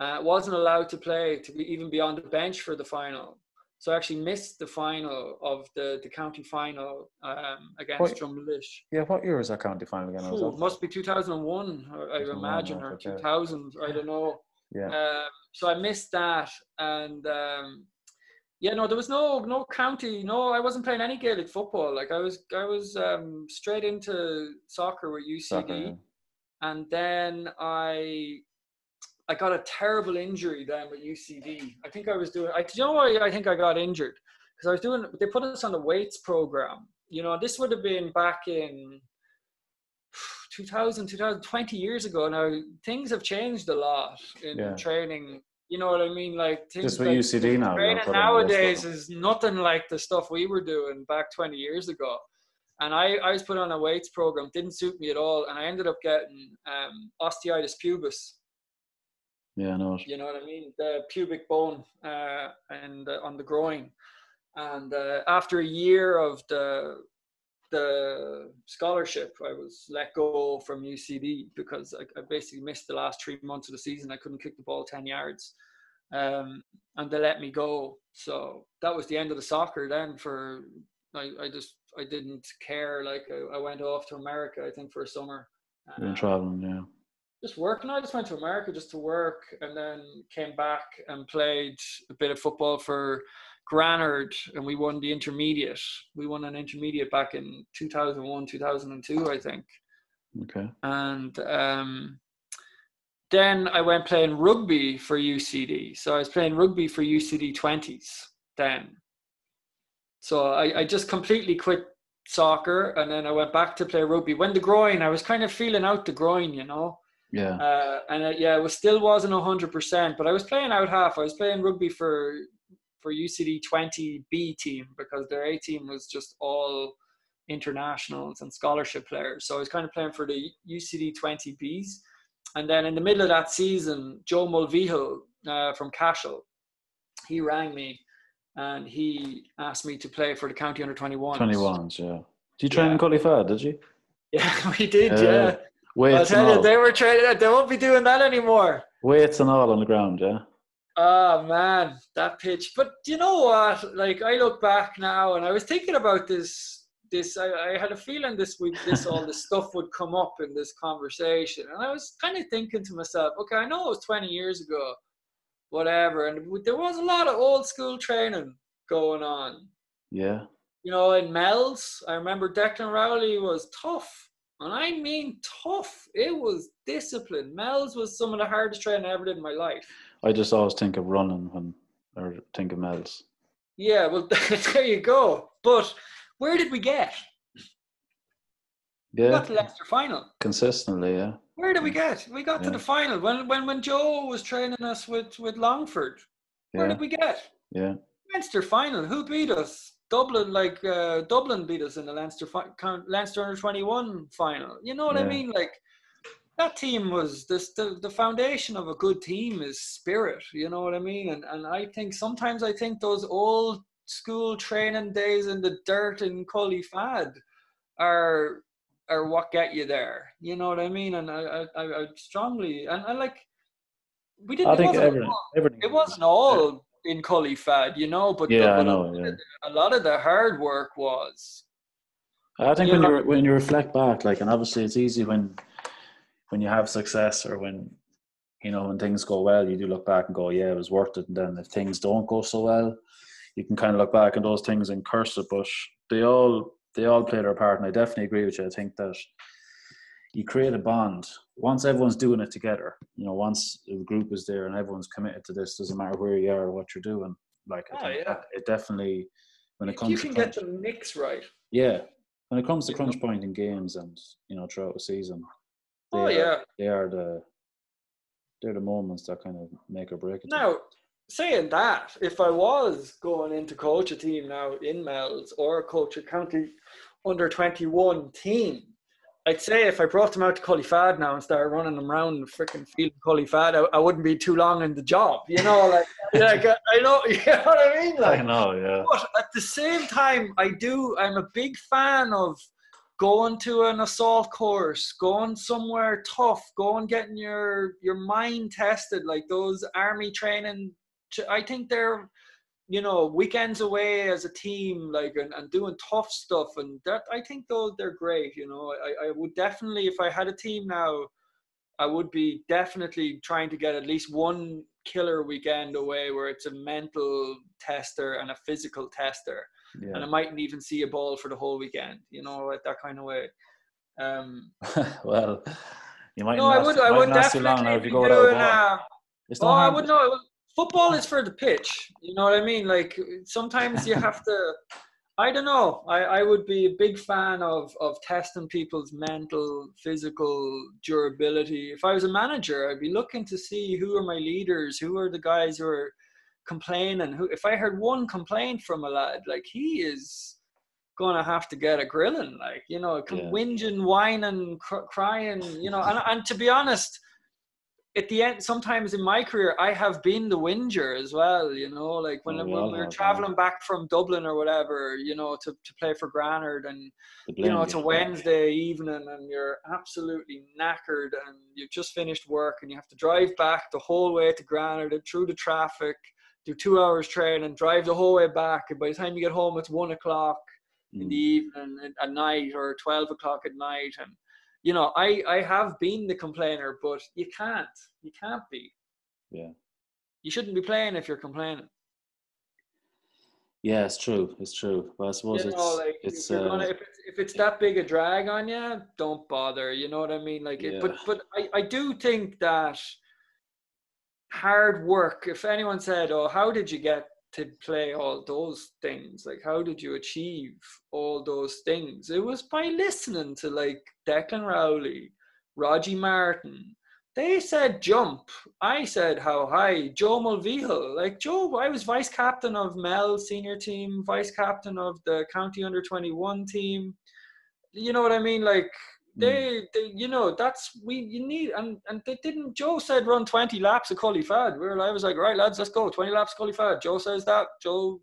Uh, wasn't allowed to play to be even be on the bench for the final, so I actually missed the final of the the county final um, against What- Drumlish. yeah, what year was that county final again? Ooh, must be 2001, or I 2001, imagine, or okay. 2000. I don't know. yeah. Um, so I missed that, and um, yeah, no, there was no no county. No, I wasn't playing any Gaelic football. Like I was, I was um, straight into soccer with UCD, Soccer, and then I I got a terrible injury then with UCD. I think I was doing. I do you know why I think I got injured because I was doing. They put us on the weights program. You know, this would have been back in 2000, 2020 years ago. Now things have changed a lot in Yeah. training. You know what I mean? Like things Just with like UCD now. you're training put on the list, nowadays is nothing like the stuff we were doing back 20 years ago. And I, I was put on a weights program, didn't suit me at all, and I ended up getting um, osteitis pubis. Yeah, I know. it. You know what I mean? The pubic bone uh, and uh, on the groin. And uh, after a year of the the scholarship, I was let go from UCD because I, I basically missed the last three months of the season. I couldn't kick the ball ten yards, um, and they let me go. So that was the end of the soccer. Then for I, I just I didn't care. Like I, I went off to America, I think, for a summer. You're Um, traveling, yeah. just working. I just went to America just to work, and then came back and played a bit of football for Granard, and we won the intermediate. We won an intermediate back in 2001, 2002, I think. Okay. And um, then I went playing rugby for UCD. So I was playing rugby for UCD 20s then. So I, I just completely quit soccer, and then I went back to play rugby. When the groin, I was kind of feeling out the groin, you know. Yeah. Uh, and uh, yeah, it was still wasn't hundred percent, but I was playing out half. I was playing rugby for for UCD twenty B team because their A team was just all internationals and scholarship players. So I was kind of playing for the UCD twenty Bs, and then in the middle of that season, Joe Mulvihill uh, from Cashel, he rang me and he asked me to play for the county under 21s. 21s, yeah. Did you train yeah. in Cullyfad, did you? Yeah, we did, yeah. Weights I'll tell you, all. they were training, they won't be doing that anymore. Weights and all on the ground, yeah. Oh man, that pitch. But you know what? Like I look back now and I was thinking about this this I, I had a feeling this week this all this stuff would come up in this conversation. And I was kind of thinking to myself, okay, I know it was twenty years ago, whatever, and there was a lot of old school training going on. Yeah. You know, in Mel's, I remember Declan Rowley was tough. And I mean tough. It was discipline. Mel's was some of the hardest training I ever did in my life. I just always think of running when or think of Mells. Yeah, well there you go. But where did we get? Yeah. We got to Leinster final. Consistently, yeah. Where did we get? We got yeah. to the final when when when Joe was training us with with Longford. Where yeah. did we get? Yeah. Leinster final. Who beat us? Dublin, like uh, Dublin, beat us in the Leinster fi- Leinster under twenty one final. You know what yeah. I mean? Like that team was this the, the foundation of a good team is spirit. You know what I mean? And and I think sometimes I think those old school training days in the dirt in Cullyfad are are what get you there. You know what I mean? And I, I, I strongly and I like we didn't. I think everything, all, everything. It wasn't all in Cullyfad, you know, but yeah, the, I know. Yeah. A lot of the hard work was. I think you when you when you reflect back, like, and obviously it's easy when when you have success or when you know when things go well, you do look back and go, yeah, it was worth it. And then if things don't go so well, you can kind of look back on those things and curse it. But they all they all play their part, and I definitely agree with you. I think that you create a bond once everyone's doing it together. You know, once the group is there and everyone's committed to this, doesn't matter where you are or what you're doing. Like, oh, yeah. it definitely when it comes, you can to crunch, get the mix right. Yeah, when it comes to crunch point in games and you know throughout the season. Oh yeah, they are the they're the moments that kind of make or break it. Now, saying that, if I was going into coach a team now in Mel's or coach a county under 21 team, I'd say if I brought them out to Cullyfad now and started running them around the freaking field of Cullyfad, I, I wouldn't be too long in the job. You know, like, like I know, you know what I mean? Like, I know, yeah. But at the same time, I do, I'm a big fan of going to an assault course, going somewhere tough, going getting your, your mind tested, like those army training I think they're, you know, weekends away as a team, like and, and doing tough stuff, and that I think though they're great. You know, I, I would definitely if I had a team now, I would be definitely trying to get at least one killer weekend away where it's a mental tester and a physical tester, yeah. and I mightn't even see a ball for the whole weekend. You know, like that kind of way. Um, well, you might. No, I would. I would definitely be doing. Uh, oh, I would know football is for the pitch. You know what I mean? Like sometimes you have to. I don't know. I, I would be a big fan of, of testing people's mental, physical durability. If I was a manager, I'd be looking to see who are my leaders, who are the guys who are complaining. Who, if I heard one complaint from a lad, like he is gonna have to get a grilling, like you know, yeah. whinging, whining, cr- crying, you know. And and to be honest, at the end, sometimes in my career, I have been the whinger as well. You know, like when, oh, when we are traveling back from Dublin or whatever, you know, to, to play for Granard, and you know, it's a Wednesday evening, and you're absolutely knackered, and you've just finished work, and you have to drive back the whole way to Granard through the traffic, do two hours training, drive the whole way back, and by the time you get home, it's one o'clock mm. in the mm. evening at night or twelve o'clock at night, and you know, I I have been the complainer, but you can't. You can't be. Yeah. You shouldn't be playing if you're complaining. Yeah, it's true. It's true. But I suppose you know, it's like it's, if, uh, gonna, if it's if it's that big a drag on you, don't bother. You know what I mean? Like, yeah. it, but but I I do think that hard work. If anyone said, "Oh, how did you get to play all those things? Like how did you achieve all those things? It was by listening to like declan rowley roger martin. They said jump. I said how high. Joe mulvihill. Like joe i was vice captain of mel senior team vice captain of the county under 21 team. You know what i mean? Like They, they, you know, that's we you need and and they didn't. Joe said run twenty laps of Cullyfad. We were, I was like, right, lads, let's go twenty laps Cullyfad. Joe says that. Joe,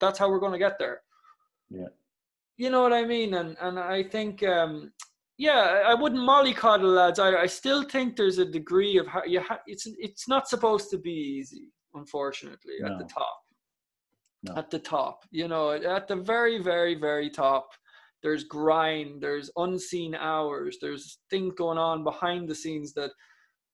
that's how we're going to get there. Yeah. You know what I mean? And and I think, um, yeah, I wouldn't mollycoddle lads. I I still think there's a degree of how you ha- it's it's not supposed to be easy, unfortunately, No. at the top. No. At the top, you know, at the very, very, very top there's grind there's unseen hours there's things going on behind the scenes that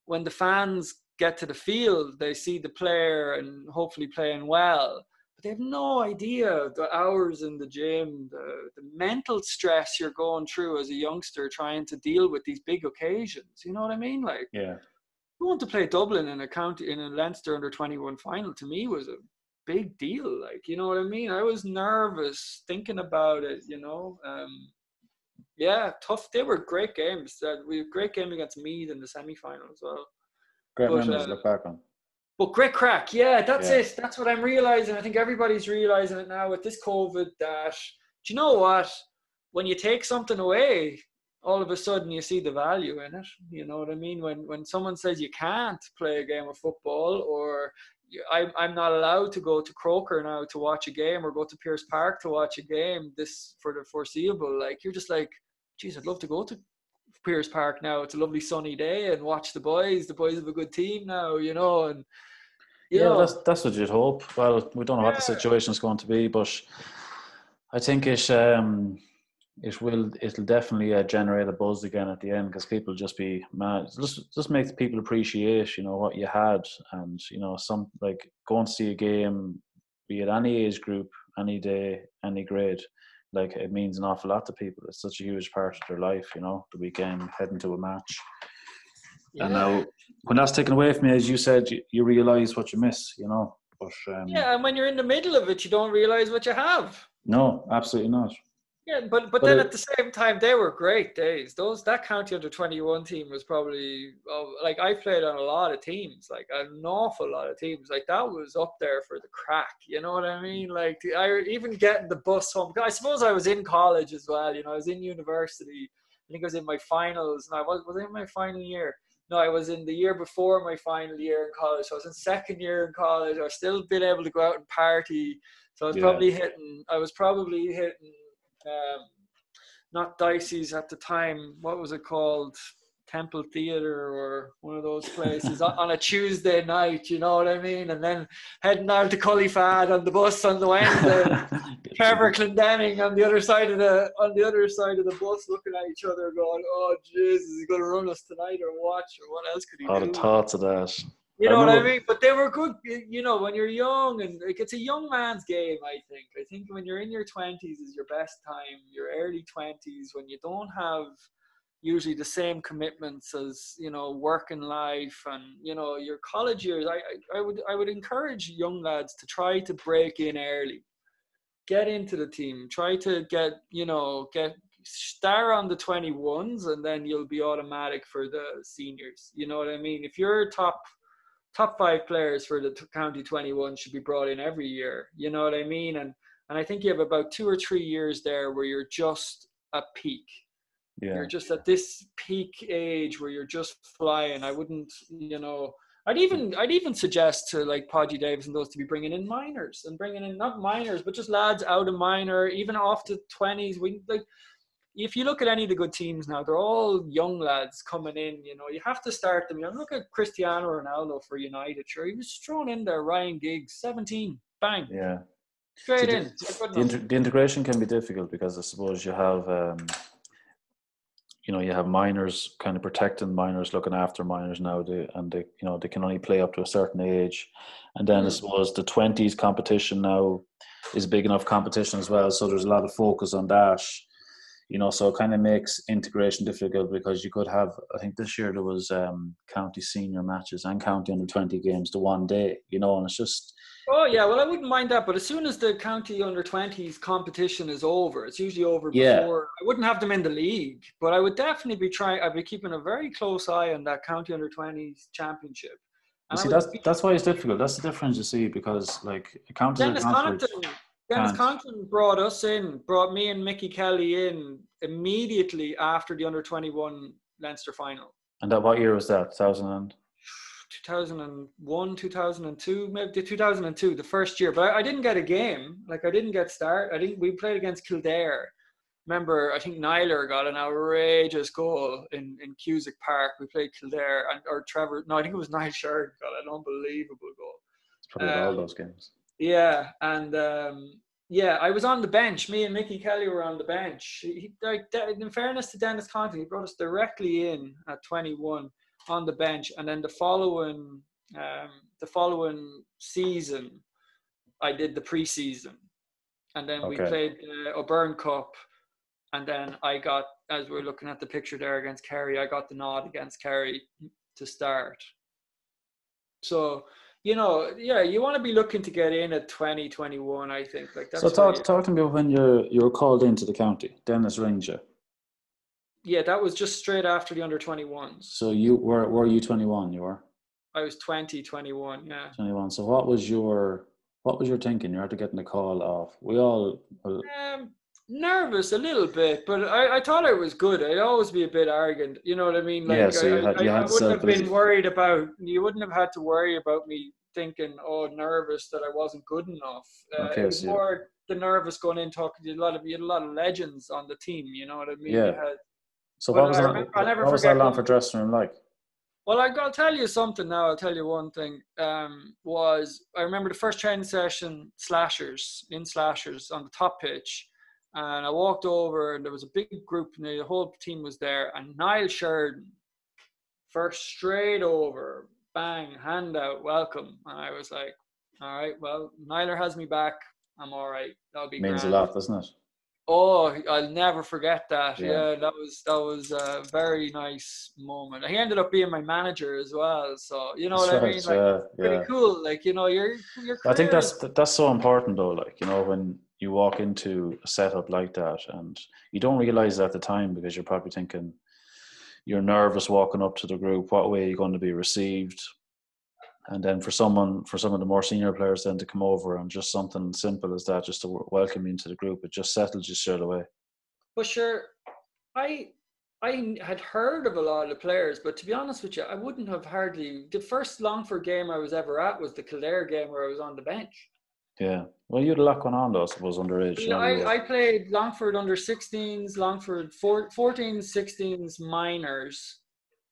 when the fans get to the field they see the player and hopefully playing well but they have no idea the hours in the gym the, the mental stress you're going through as a youngster trying to deal with these big occasions you know what i mean like Yeah. going to play dublin in a county in a leinster under 21 final to me was a big deal like you know what i mean? I was nervous thinking about it you know? Um yeah tough they were great games. Uh, we had a great game against Meath in the semi-final as well. Great But, memories uh, look back on. but great crack yeah that's Yeah. it. That's what i'm realizing. I think everybody's realizing it now with this covid that do you know what? When you take something away all of a sudden you see the value in it. You know what i mean? When when someone says you can't play a game of football or you- I'm, I'm not allowed to go to Croker now to watch a game or go to Pearse Park to watch a game this for the foreseeable like you're just like geez I'd love to go to Pearse Park now it's a lovely sunny day and watch the boys the boys have a good team now you know and you Yeah, know, that's that's what you'd hope. Well, we don't know what the Yeah. situation is going to be, but I think it um it will it'll definitely uh, generate a buzz again at the end because people just be mad. Just just make people appreciate you know what you had and you know some like going to see a game, be it any age group, any day, any grade. Like it means an awful lot to people. It's such a huge part of their life, you know. The weekend heading to a match. yeah. And now, when that's taken away from you, as you said, you, you realize what you miss, you know. But um, Yeah, and when you're in the middle of it, you don't realize what you have. no, absolutely not. Yeah, but but But then it- at the same time, they were great days. Those that county under twenty one team was probably oh, like I played on a lot of teams, like an awful lot of teams. Like that was up there for the crack. You know what I mm. mean? Like I even getting the bus home. I suppose I was in college as well. You know, I was in university. I think I was in my finals. And I was was in my final year. No, I was in the year before my final year in college. So I was in second year in college. I was still been able to go out and party. So I was Yeah. probably hitting. I was probably hitting. Um, not Dicey's at the time. What was it called? Temple Theatre or one of those places on a Tuesday night. You know what I mean? And then heading out to Cullyfad on the bus on the Wednesday. Trevor Clendenning on the other side of the on the other side of the bus, looking at each other, going, "Oh Jesus, he's going to run us tonight or watch Or what else could he All do?" the thoughts of that. You I know what I mean? But they were good. you- You know, when you're young and like it's a young man's game. I think. I think when you're in your twenties is your best time. Your early twenties when you don't have usually the same commitments as you know work and life and you know your college years. I, I I would I would encourage young lads to try to break in early, get into the team, try to get you know get star on the 21s and then you'll be automatic for the seniors you know what i mean if you're top top five players for the t- county 21 should be brought in every year you know what i mean? And and i think you have about two or three years there where you're just a peak. Yeah, you're just at this peak age where you're just flying. I wouldn't you know I'd even I'd even suggest to like Podgy Davis and those to be bringing in minors and bringing in not minors but just lads out of minor even off to twenties. We like if you look at any of the good teams now, they're all young lads coming in. You know, you have to start them. You know, look at Cristiano Ronaldo for United. Sure, he was thrown in there. Ryan Giggs, seventeen, bang, yeah. straight the- in. Good The, inter- the integration can be difficult because I suppose you have, um, you know, you have minors kind of protecting minors, looking after minors now, they, and they, you know, they can only play up to a certain age, and then I Mm. suppose the twenties competition now is big enough competition as well, so there's a lot of focus on that you know, so it kind of makes integration difficult because you could have, I think this year there was um, county senior matches and county under 20 games to one day, you know, and it's just. Oh, yeah, well, I wouldn't mind that, but as soon as the county under 20s competition is over, it's usually over yeah. before. I wouldn't have them in the league, but I would definitely be trying, I'd be keeping a very close eye on that county under 20s championship. You see, that's, that's why it's difficult. That's the difference you see because, like, county James um, Conklin brought us in, brought me and Mickey Kelly in immediately after the under 21 Leinster final. And that, what year was that? 2000 and... 2001, 2002, maybe 2002, the first year. But I, I, didn't get a game. Like I didn't get start. I didn't. We played against Kildare. Remember, I think Niler got an outrageous goal in, in Cusack Park. We played Kildare and or Trevor. No, I think it was Niall Sheridan got an unbelievable goal. It's probably um, all those games yeah and um, yeah, I was on the bench. Me and Mickey Kelly were on the bench. He, like, in fairness to Dennis Conti, he brought us directly in at 21 on the bench, and then the following um, the following season, I did the preseason, and then we played the O'Byrne Cup, and then I got, as we're looking at the picture there against Kerry, I got the nod against Kerry to start. So you know, yeah, you want to be looking to get in at 2021, I think. Like that's So talk, talk to me when you're, you were called into the county, Dennis Ranger. Yeah, that was just straight after the under 21s. So you were were you 21? You were. I was 20, 21, yeah. 21. So what was your what was your thinking? You had to get in the call off. We all. Well, um, nervous a little bit, but I, I thought I was good. I'd always be a bit arrogant. You know what I mean? Like, yeah, so you had, you I, had I wouldn't have been worried about. You wouldn't have had to worry about me thinking, oh, nervous that I wasn't good enough. Uh, okay, it was so more the nervous going in talking to a lot of you had a lot of legends on the team. You know what I mean? Yeah. Had, so what was, that, remember, what was that Longford dressing room like? Well, I gotta tell you something now. I'll tell you one thing. Um, was I remember the first training session, slashers in slashers on the top pitch, and I walked over and there was a big group and the whole team was there, and Niall Sheridan, first straight over, bang, hand out, welcome, and I was like, all right, well, Niler has me back. I'm all right. That'll be means grand. a lot, doesn't it? Oh, I'll never forget that. Yeah. yeah. that was that was a very nice moment. He ended up being my manager as well. So you know that's what right, I mean? Like yeah, pretty yeah. cool. Like you know, you're you're. I think that's that's so important though. Like you know, when you walk into a setup like that, and you don't realize at the time because you're probably thinking you're nervous walking up to the group. What way are you going to be received? and then for someone for some of the more senior players then to come over and just something simple as that just to welcome you into the group it just settles you straight away but sure i i had heard of a lot of the players but to be honest with you i wouldn't have hardly the first longford game i was ever at was the kildare game where i was on the bench yeah well you had a lot going on though i suppose underage you know, I, I played longford under 16s longford 14s 16s minors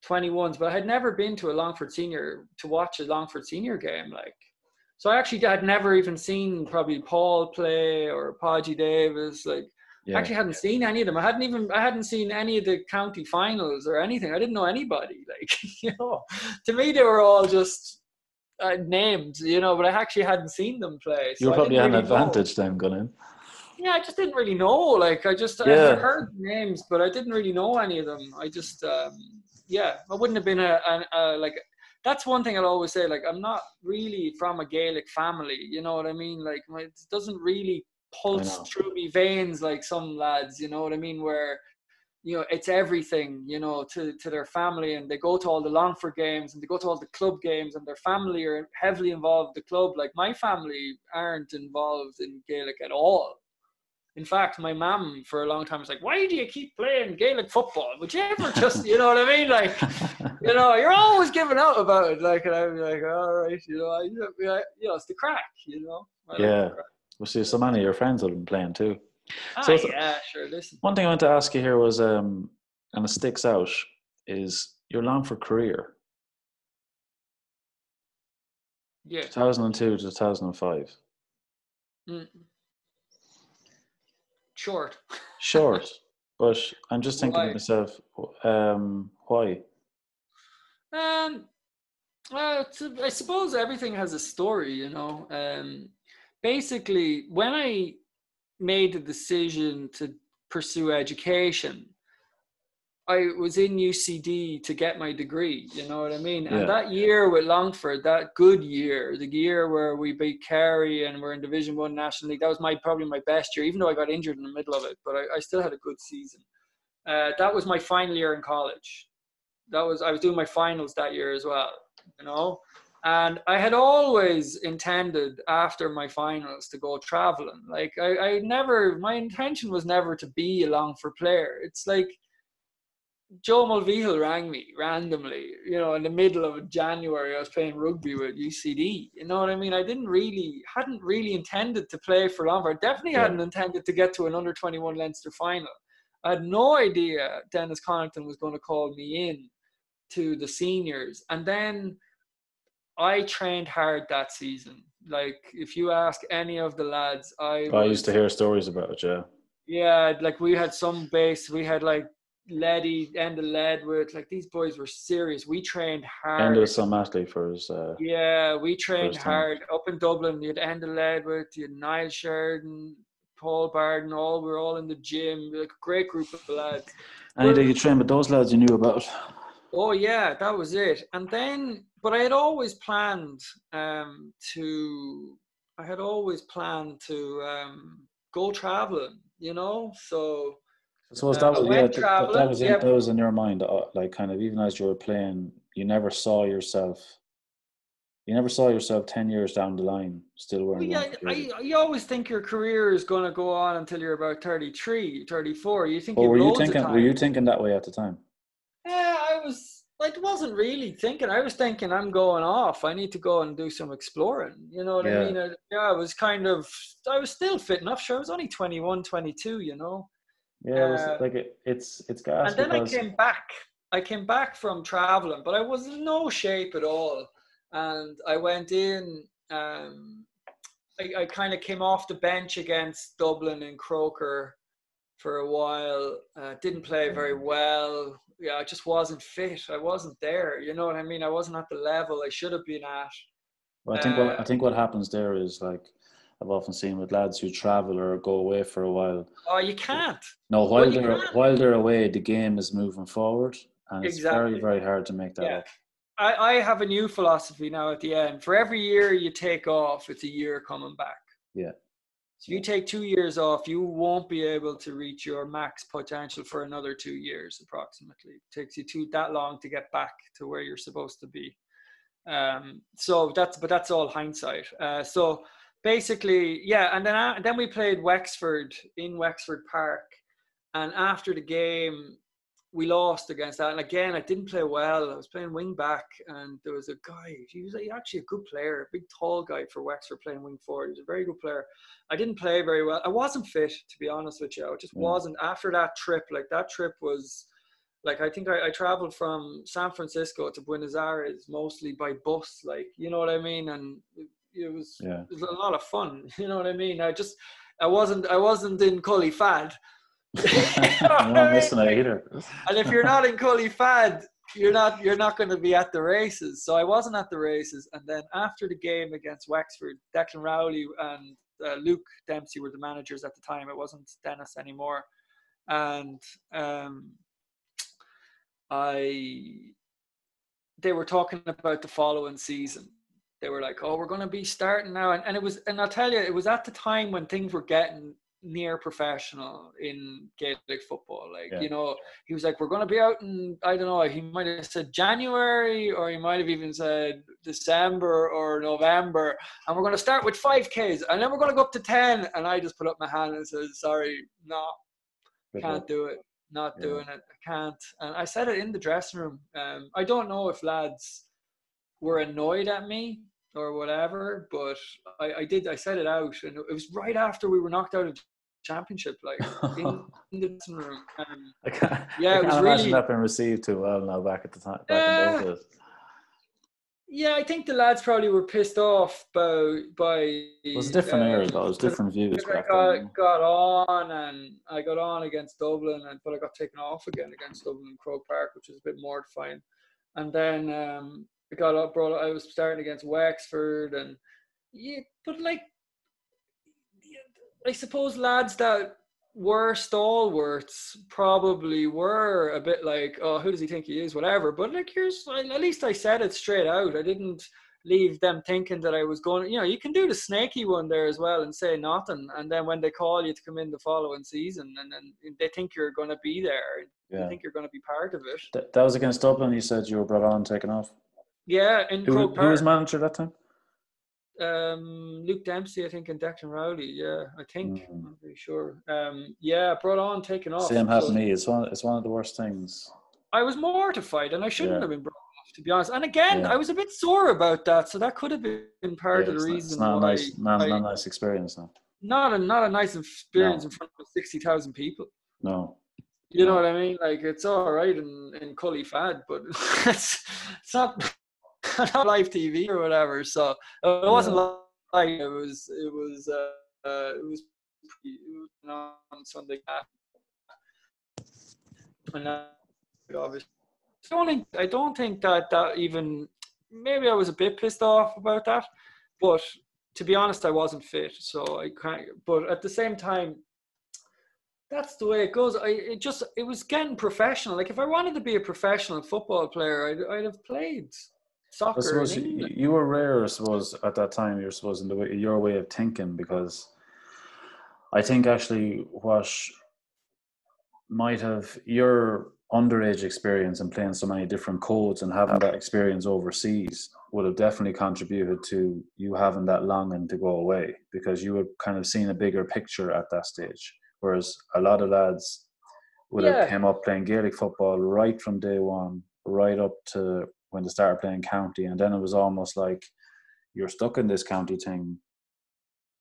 21s, but I had never been to a Longford senior to watch a Longford senior game. Like, so I actually had never even seen probably Paul play or Podgy Davis. Like, yeah. I actually hadn't seen any of them. I hadn't even I hadn't seen any of the county finals or anything. I didn't know anybody. Like, you know, to me they were all just uh, names, you know, but I actually hadn't seen them play. So you probably had really an advantage know. then going in. Yeah, I just didn't really know. Like, I just yeah. I heard names, but I didn't really know any of them. I just um, yeah, I wouldn't have been a, a, a like that's one thing I'll always say. Like, I'm not really from a Gaelic family. You know what I mean? Like, my, it doesn't really pulse through me veins like some lads. You know what I mean? Where you know it's everything. You know, to to their family, and they go to all the Longford games, and they go to all the club games, and their family are heavily involved in the club. Like my family aren't involved in Gaelic at all. In fact, my mum for a long time was like, "Why do you keep playing Gaelic football? Would you ever just, you know what I mean? Like, you know, you're always giving out about it. Like, and I'd be like, all right, you know, I, you know, it's the crack, you know. I yeah. Well, see, so many of your friends have been playing too. Ah, so yeah, sure. Listen. One thing I want to ask you here was, um, and it sticks out, is your Longford career. Yeah. 2002 to 2005. Mm short. short, but I'm just thinking why? to myself, um, why? Um, well, I suppose everything has a story, you know. Um, basically, when I made the decision to pursue education, I was in UCD to get my degree. You know what I mean? Yeah. And that year with Longford, that good year, the year where we beat Kerry and we're in Division One National League, that was my probably my best year. Even though I got injured in the middle of it, but I, I still had a good season. Uh, that was my final year in college. That was I was doing my finals that year as well. You know, And I had always intended after my finals to go traveling. Like I, I never, my intention was never to be a Longford player. It's like Joe Mulvihill rang me randomly, you know, in the middle of January. I was playing rugby with UCD. You know what I mean? I didn't really, hadn't really intended to play for Longford. Definitely yeah. hadn't intended to get to an under 21 Leinster final. I had no idea Dennis Connerton was going to call me in to the seniors. And then I trained hard that season. Like, if you ask any of the lads, I. I used to hear stories about it, yeah. Yeah, like we had some base. We had like Leddy, Enda Ledwith, like these boys were serious. We trained hard. Enda some athlete for his. Uh, yeah, we trained hard up in Dublin. You had Enda Ledwith, you had Niall Sheridan, Paul Barden. All we were all in the gym. Like a great group of lads. And you train with those lads you knew about? Oh yeah, that was it. And then, but I had always planned um, to. I had always planned to um, go traveling. You know, so I suppose that was yeah, that, that, was in, yeah. that was in your mind, uh, like kind of even as you were playing, you never saw yourself. You never saw yourself ten years down the line still wearing. Well, yeah, I, you always think your career is going to go on until you're about 33, 34. You think. Were you thinking? Were you thinking that way at the time? Yeah, I was. I wasn't really thinking. I was thinking I'm going off. I need to go and do some exploring. You know what yeah. I mean? I, yeah, I was kind of. I was still fit enough. Sure, I was only 21, 22, You know. Yeah, it was uh, like it, it's it's gas. And then because... I came back. I came back from traveling, but I was in no shape at all. And I went in. Um, I, I kind of came off the bench against Dublin and Croker for a while. Uh, didn't play very mm. well. Yeah, I just wasn't fit. I wasn't there. You know what I mean? I wasn't at the level I should have been at. Well, I think what I think what happens there is like I've often seen with lads who travel or go away for a while. Oh, you can't. No, while well, they're can't. while they're away, the game is moving forward, and it's very very hard to make that yeah. up. I, I have a new philosophy now. At the end, for every year you take off, it's a year coming back. Yeah. So you take two years off, you won't be able to reach your max potential for another two years, approximately. It takes you two that long to get back to where you're supposed to be. Um, so that's but that's all hindsight. Uh, so basically, yeah, and then uh, then we played Wexford in Wexford Park, and after the game, we lost against that. And again, I didn't play well. I was playing wing back, and there was a guy. He was actually a good player, a big tall guy for Wexford playing wing forward. He was a very good player. I didn't play very well. I wasn't fit, to be honest with you. I just mm. wasn't. After that trip, like that trip was. Like I think I, I traveled from San Francisco to Buenos Aires mostly by bus, like you know what I mean, and it was yeah. it was a lot of fun. You know what I mean? I just I wasn't I wasn't in Cullyfad. I'm not missing it either. and if you're not in Cullyfad, you're not you're not going to be at the races. So I wasn't at the races, and then after the game against Wexford, Declan Rowley and uh, Luke Dempsey were the managers at the time. It wasn't Dennis anymore, and um, I they were talking about the following season they were like, "Oh, we're going to be starting now," and, and it was, and I'll tell you, it was at the time when things were getting near professional in Gaelic football. Like, yeah. you know, he was like, "We're going to be out in I don't know." He might have said January, or he might have even said December or November, and we're going to start with five Ks, and then we're going to go up to ten. And I just put up my hand and said, "Sorry, no, can't do it." Not yeah. doing it. I can't. And I said it in the dressing room. Um, I don't know if lads were annoyed at me or whatever. But I, I did. I said it out, and it was right after we were knocked out of championship, like in, in the dressing room. Um, I can't, yeah, I can't it was imagine really, that been received too well now back at the time. Back uh, yeah, I think the lads probably were pissed off by by. It was a different uh, era though. It was different views. I got, got on and I got on against Dublin, and but I got taken off again against Dublin and Croke Park, which was a bit mortifying. And then um, I got up, brought. I was starting against Wexford, and yeah, but like, I suppose lads that were stalwarts probably were a bit like, oh, who does he think he is? Whatever. But like, here's at least I said it straight out. I didn't leave them thinking that I was going. You know, you can do the snaky one there as well and say nothing, and then when they call you to come in the following season, and then they think you're going to be there, yeah. they think you're going to be part of it. That, that was against Dublin. You said you were brought on, taken off. Yeah, in who, who was manager that time? Um, Luke Dempsey, I think, and Declan Rowley. Yeah, I think. Mm. I'm pretty sure. Um, yeah, brought on, taken off. Same happened to me. It's one. It's one of the worst things. I was mortified, and I shouldn't Yeah. have been brought off, to be honest. And again, Yeah. I was a bit sore about that, so that could have been part Yeah, of the reason it's not a nice, not, I- not a nice experience. No, not a not a nice experience in front of sixty thousand people. no. You know what I mean? Like it's all right in in Cullyfad, but it's it's not not live TV or whatever. So it wasn't like it was it was uh, uh it was it was on Sunday. And uh, obviously, I don't think I don't think that that even maybe I was a bit pissed off about that, but to be honest, I wasn't fit, so I can't. But at the same time, that's the way it goes. I it just it was getting professional. Like if I wanted to be a professional football player, I'd I'd have played soccer. in suppose you, you were rare, I suppose, at that time. You're supposed in the way, your way of thinking because I think actually what might have your underage experience and playing so many different codes and having that experience overseas would have definitely contributed to you having that longing to go away because you would kind of seen a bigger picture at that stage. Whereas a lot of lads would Yeah. have came up playing Gaelic football right from day one, right up to when they started playing county, and then it was almost like you're stuck in this county thing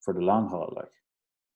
for the long haul, like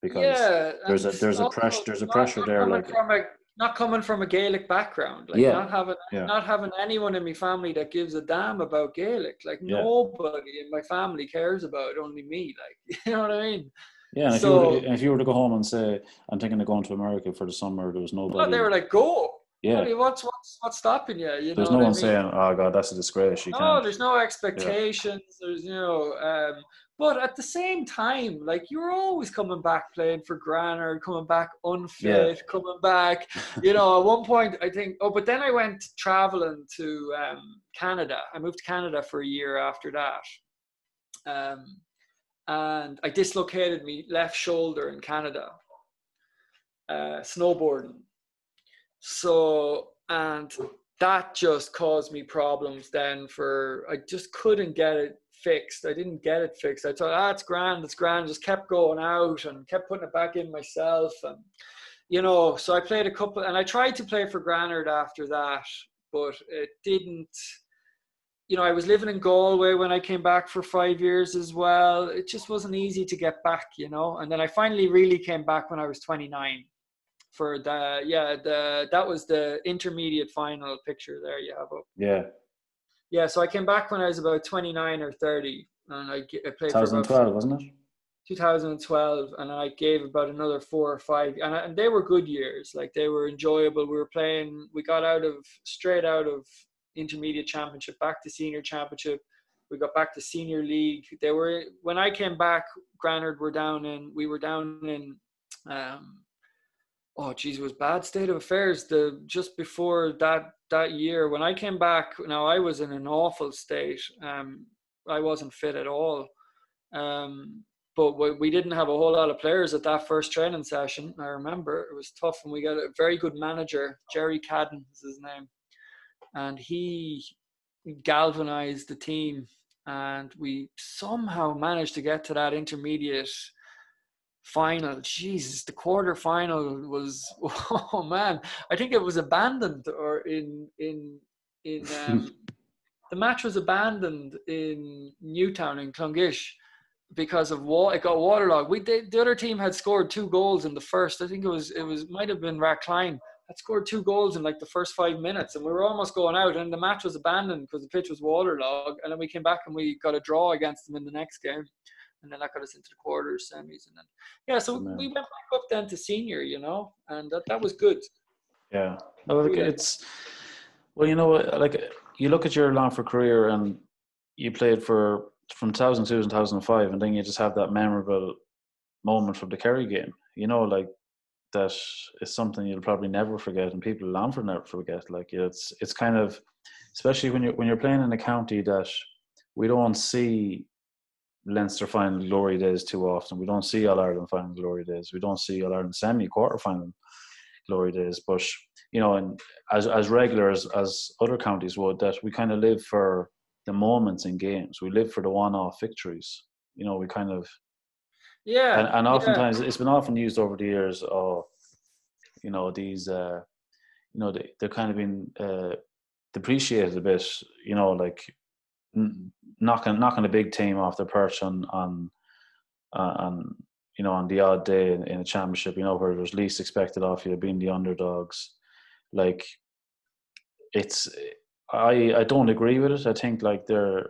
because yeah, there's a- there's a also press- there's a pressure not there, like- from a, not coming from a Gaelic background, like Yeah, not having yeah. not having anyone in my family that gives a damn about Gaelic. Like Yeah. nobody in my family cares about it, only me. Like you know what I mean? yeah. And if, So- you were, if you were to go home and say, "I'm thinking of going to America for the summer," there was nobody. Well, they were like, "Go." yeah, What- What's what's what's stopping you? You there's know no one I mean? saying, "Oh God, that's a disgrace." You no, can't. there's no expectations. There's you know, um, but at the same time, like you're always coming back playing for Granard, coming back unfit, coming back. You know, at one point I think. Oh, but then I went traveling to um, Canada. I moved to Canada for a year after that, um, and I dislocated my left shoulder in Canada, uh, snowboarding. So and that just caused me problems then for I just couldn't get it fixed. I didn't get it fixed. I thought, ah, it's grand, it's grand. Just kept going out and kept putting it back in myself. And, you know, so I played a couple and I tried to play for Granard after that, but it didn't. You know, I was living in Galway when I came back for five years as well. It just wasn't easy to get back, you know. And then I finally really came back when I was 29 for the yeah the that was the intermediate final picture. There you have up yeah, yeah so i came back when i was about 29 or 30 and I played for 2012, about wasn't it? 2012 and i gave about another four or five and, I, and they were good years. Like they were enjoyable. We were playing we got out of straight out of intermediate championship back to senior championship. We got back to senior league. They were when i came back granard were down in we were down in um oh geez, it was bad state of affairs. The just before that that year when I came back, now I was in an awful state. Um, I wasn't fit at all. Um, but we, we didn't have a whole lot of players at that first training session. I remember it was tough, and we got a very good manager, Jerry Cadden is his name, and he galvanized the team, and we somehow managed to get to that intermediate final. Jesus, the quarter final was oh man, I think it was abandoned or in in in um, the match was abandoned in Newtown in Clonguish because of water. It got waterlogged. We the, the other team had scored two goals in the first. I think it was it was might have been Rathcline had scored two goals in like the first five minutes, and we were almost going out, and the match was abandoned because the pitch was waterlogged. And then we came back and we got a draw against them in the next game and then that got us into the quarters, semis, and then yeah. So man. we went back up then to senior, you know, and that, that was good. Yeah. No, like, it's well, you know, like you look at your Longford career and you played for from 2002 to 2005, and then you just have that memorable moment from the Kerry game. You know, like that is something you'll probably never forget, and people in Longford never forget. Like it's it's kind of especially when you're when you're playing in a county that we don't see Leinster final glory days too often. We don't see All Ireland final glory days. We don't see All Ireland semi quarter final glory days. But you know, and as as regular as, as other counties would, that we kind of live for the moments in games. We live for the one-off victories. You know, we kind of yeah, and, and yeah. oftentimes it's been often used over the years. Oh, you know these. Uh, you know they they're kind of been uh, depreciated a bit. You know, like knocking knocking a big team off their perch on on uh, on you know on the odd day in, in a championship. You know where there's least expected off you, being the underdogs. Like it's I I don't agree with it. I think like they're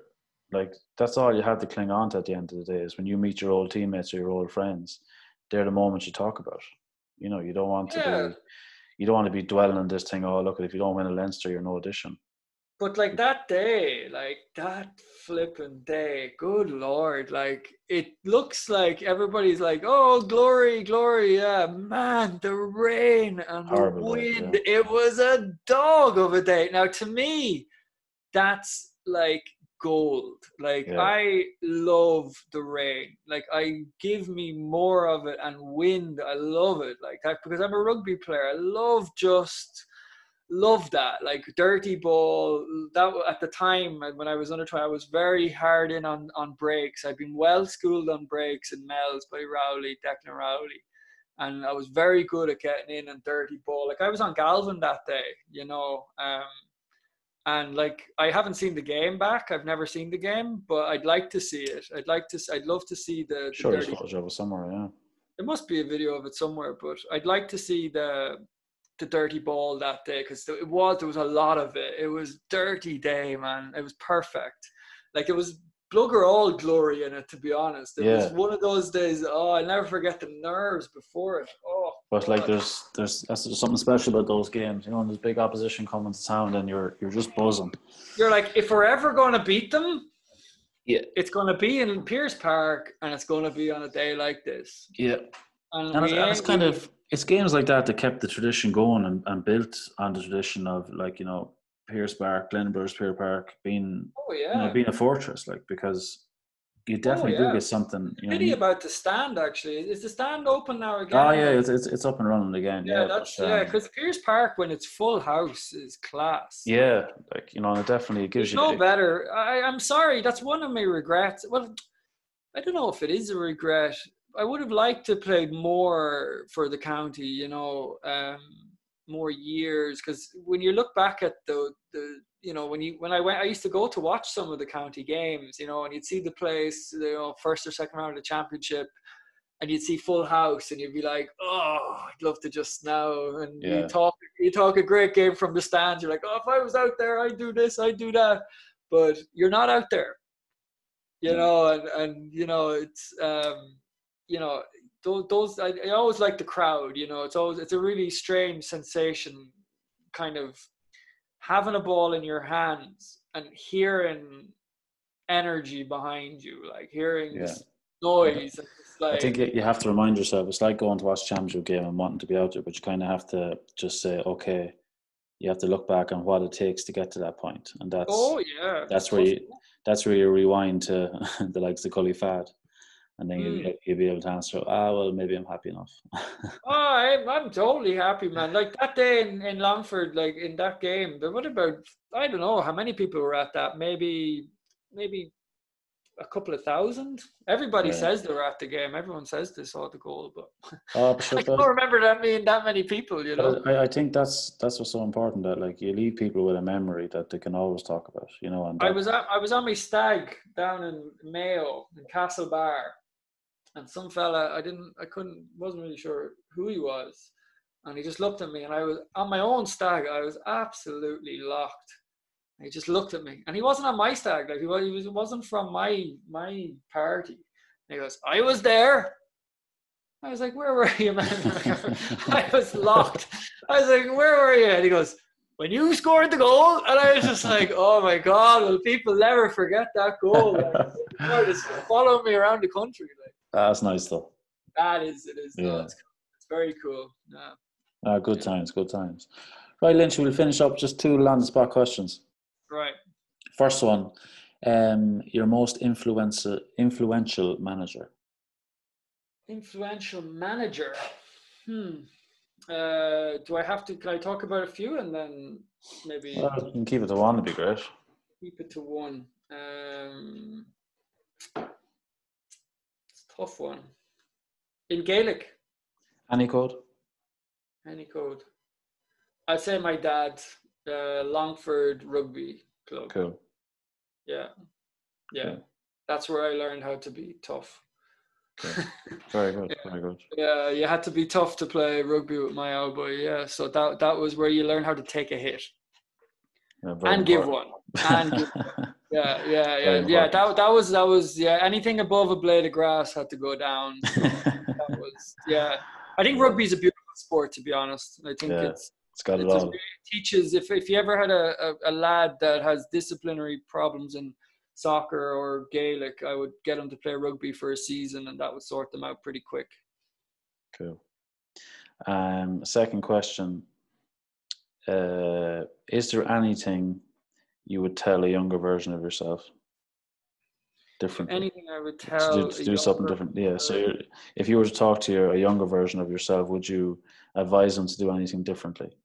like that's all you have to cling on to at the end of the day is when you meet your old teammates or your old friends. They're the moments you talk about. You know, you don't want to Yeah. be you don't want to be dwelling on this thing. Oh, look, if you don't win a Leinster, you're no addition. But like that day, like that flipping day, good lord, like it looks like everybody's like, oh, glory, glory, yeah, man, the rain and Horrible the day, wind, it was a dog of a day. Now, to me, that's like gold. Like Yeah. I love the rain. Like I give me more of it and wind. I love it. Like that because I'm a rugby player. I love just love that like dirty ball that at the time uh, when i was under 20 i was very hard in on on breaks i've been well schooled on breaks and mel's by rowley declan rowley and i was very good at getting in and dirty ball like i was on galvin that day you know um and like i haven't seen the game back i've never seen the game but i'd like to see it i'd like to i'd love to see the, the Sure, there's dirty footage of it somewhere. Yeah. there must be a video of it somewhere, but I'd like to see the the dirty ball that day because it was there was a lot of it. It was dirty day, man. It was perfect. Like it was blugger all glory in it. To be honest, it was Yeah. one of those days. Oh, I'll never forget the nerves before it. Oh, But like, there's there's that's there's something special about those games. You know, when there's big opposition coming to town, and you're you're just buzzing. you're like, if we're ever going to beat them, Yeah. it's going to be in Pearse Park, and it's going to be on a day like this. Yeah. And, And it's, and it's kind of it's games like that that kept the tradition going and, and built on the tradition of like you know Pearse Park, Glenbrose Pearse Park being oh you yeah. know being a fortress, like because you definitely yeah. do get something. You know, Pity you- about the stand actually. Is the stand open now again? oh yeah, it's, it's it's up and running again. Yeah, Yeah, that's but, yeah. um, Because Pearse Park, when it's full house, is class. yeah, like you know, and it definitely gives There's you. no better. I, I'm sorry, that's one of my regrets. Well, I don't know if it is a regret. I would have liked to play more for the county. You know, um, more years. Because when you look back at the the you know when you when I went, I used to go to watch some of the county games. You know, and you'd see the place. You know, first or second round of the championship. And you'd see full house, and you'd be like, "Oh, I'd love to just now." And Yeah. you talk, you talk a great game from the stands. You're like, "Oh, if I was out there, I'd do this, I'd do that." But you're not out there, you Yeah. know. And and you know, it's um, you know, those those I, I always like the crowd. You know, it's always it's a really strange sensation, kind of having a ball in your hands and hearing energy behind you, like hearing Yeah. noise. Like, I think you you have to remind yourself. It's like going to watch a championship game and wanting to be out there, but you kind of have to just say, okay, you have to look back on what it takes to get to that point, and that's oh yeah, that's where you that's where you rewind to the likes of Cullyfad, and then Mm. you'll be able to answer. Ah, well, maybe I'm happy enough. Oh, I'm, I'm totally happy, man. Like that day in, in Longford, like in that game, there would about I don't know how many people were at that. Maybe maybe a couple of thousand. Everybody Yeah. says they were at the game. Everyone says they saw the goal, but oh, sure, I don't remember that being that many people. You know. I, I think that's that's what's so important that like you leave people with a memory that they can always talk about, you know. And I was at, I was on my stag down in Mayo in Castlebar, and some fella I didn't I couldn't wasn't really sure who he was, and he just looked at me, and I was on my own stag. I was absolutely locked. And he just looked at me, and he wasn't on my stag. Like he was, he was wasn't from my my party. And he goes, I was there. I was like, where were you, man? I was locked. I was like, where were you? And he goes, when you scored the goal, and I was just like, oh my god, will people never forget that goal? Like, it's following me around the country. Like that's nice though. that is, it is. No, Yeah. it's, it's very cool. Yeah. Ah, good times, good times. Right, Lynch, we'll finish up just two land spot questions. Right. First one, um, your most influential influential manager. Influential manager. Hmm. Uh, do I have to? Can I talk about a few and then maybe Well, you can keep it to one, would be great. keep it to one? Um, tough one. In Gaelic. Any code? Any code. I'd say my dad, uh, Longford Rugby Club. Cool. Yeah. Yeah. Cool. That's where I learned how to be tough. Okay. Very good. Very good. Yeah, you had to be tough to play rugby with my old boy. Yeah, so that that was where you learn how to take a hit Yeah, and give one. And give Yeah, yeah, yeah, yeah. That that was that was yeah. Anything above a blade of grass had to go down. That was yeah. I think rugby is a beautiful sport. To be honest, I think Yeah. it's it's got it all. teaches if if you ever had a, a, a lad that has disciplinary problems in soccer or Gaelic, I would get him to play rugby for a season, and that would sort them out pretty quick. Cool. Um, second question. Uh, is there anything you would tell a younger version of yourself? Different. Anything I would to tell do, to do something different. Yeah. So if you were to talk to your, a younger version of yourself, would you advise them to do anything differently?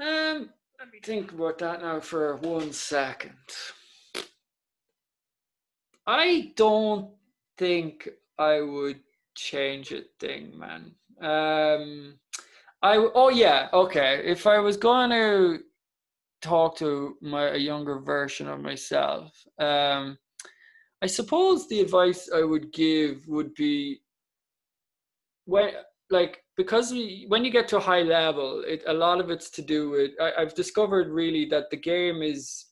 Um, let me think about that now for one second. I don't think I would change a thing, man. Um, I oh yeah, okay. If I was going to talk to my a younger version of myself, um, I suppose the advice I would give would be when like because we, when you get to a high level, it a lot of it's to do with I, I've discovered really that the game is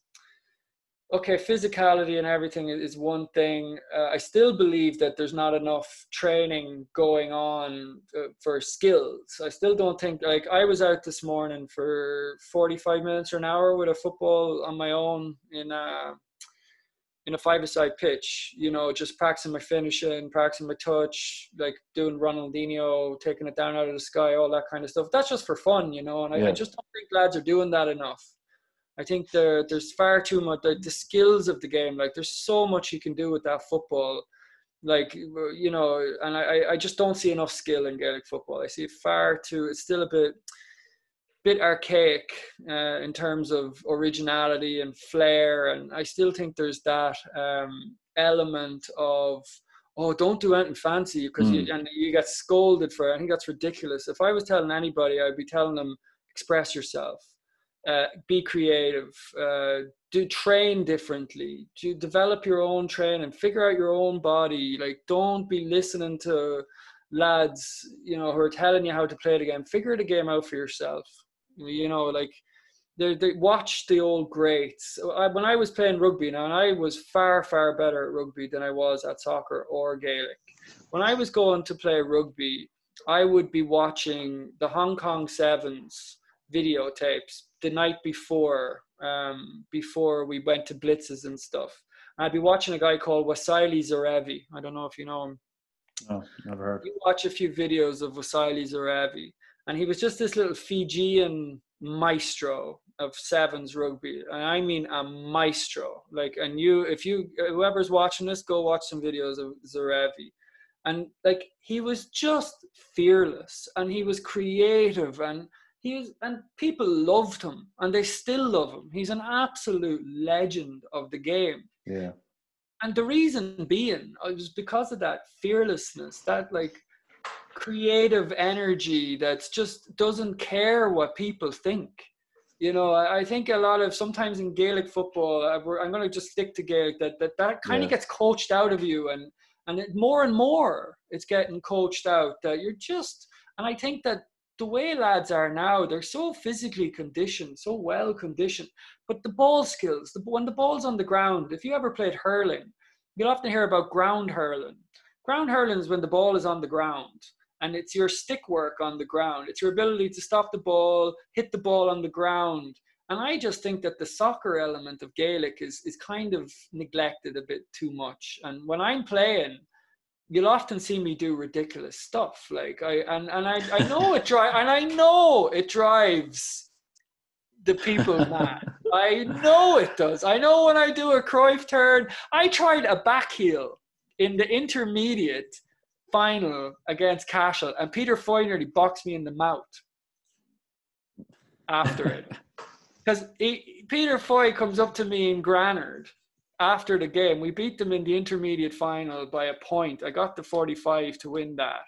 okay. Physicality and everything is, one thing. Uh, I still believe that there's not enough training going on uh, for skills. I still don't think like I was out this morning for 45 minutes or an hour with a football on my own in a in a five-a-side pitch, you know, just practicing my finishing, practicing my touch, like doing Ronaldinho, taking it down out of the sky, all that kind of stuff. That's just for fun, you know, and I, I just don't think lads are doing that enough. I think there there's far too much the, the skills of the game. Like there's so much you can do with that football. Like you know, and I, I just don't see enough skill in Gaelic football. I see far too. It's still a bit bit archaic uh, in terms of originality and flair, and I still think there's that um, element of oh, don't do anything fancy because you and you get scolded for it. I think that's ridiculous. If I was telling anybody, I'd be telling them express yourself, uh, be creative, uh, do train differently, do develop your own training, figure out your own body. Like, don't be listening to lads, you know, who are telling you how to play the game. Figure the game out for yourself. You know, like they they watch the old greats. I, when I was playing rugby now, and I was far far better at rugby than I was at soccer or Gaelic. When I was going to play rugby, I would be watching the Hong Kong Sevens videotapes the night before, um, before we went to blitzes and stuff. I'd be watching a guy called Waisale Serevi. I don't know if you know him Oh, never heard. you watch a few videos of Waisale Serevi, and he was just this little Fijian maestro of sevens rugby, and I mean a maestro. Like, and you, if you, whoever's watching this, go watch some videos of Serevi, and like he was just fearless, and he was creative, and he was, and people loved him, and they still love him. He's an absolute legend of the game Yeah. and the reason being uh, was because of that fearlessness that like creative energy that just doesn't care what people think you know i, think a lot of sometimes in gaelic football uh, i'm going to just stick to gaelic that that, that kind of gets coached out of you and and it, more and more it's getting coached out that you're just and i think that the way lads are now they're so physically conditioned so well conditioned but the ball skills the, when the ball's on the ground if you ever played hurling you'll often hear about ground hurling. Ground hurling is when the ball is on the ground and it's your stick work on the ground. It's your ability to stop the ball, hit the ball on the ground. And I just think that the soccer element of Gaelic is, is kind of neglected a bit too much. And when I'm playing, you'll often see me do ridiculous stuff. Like I and, and I, I know it drive and I know it drives the people mad. I know it does. I know when I do a Cruyff turn, I tried a back heel in the intermediate final against Cashel, and Peter Foy nearly boxed me in the mouth after it. because Peter Foy comes up to me in Granard after the game. We beat them in the intermediate final by a point. I got the 45 to win that.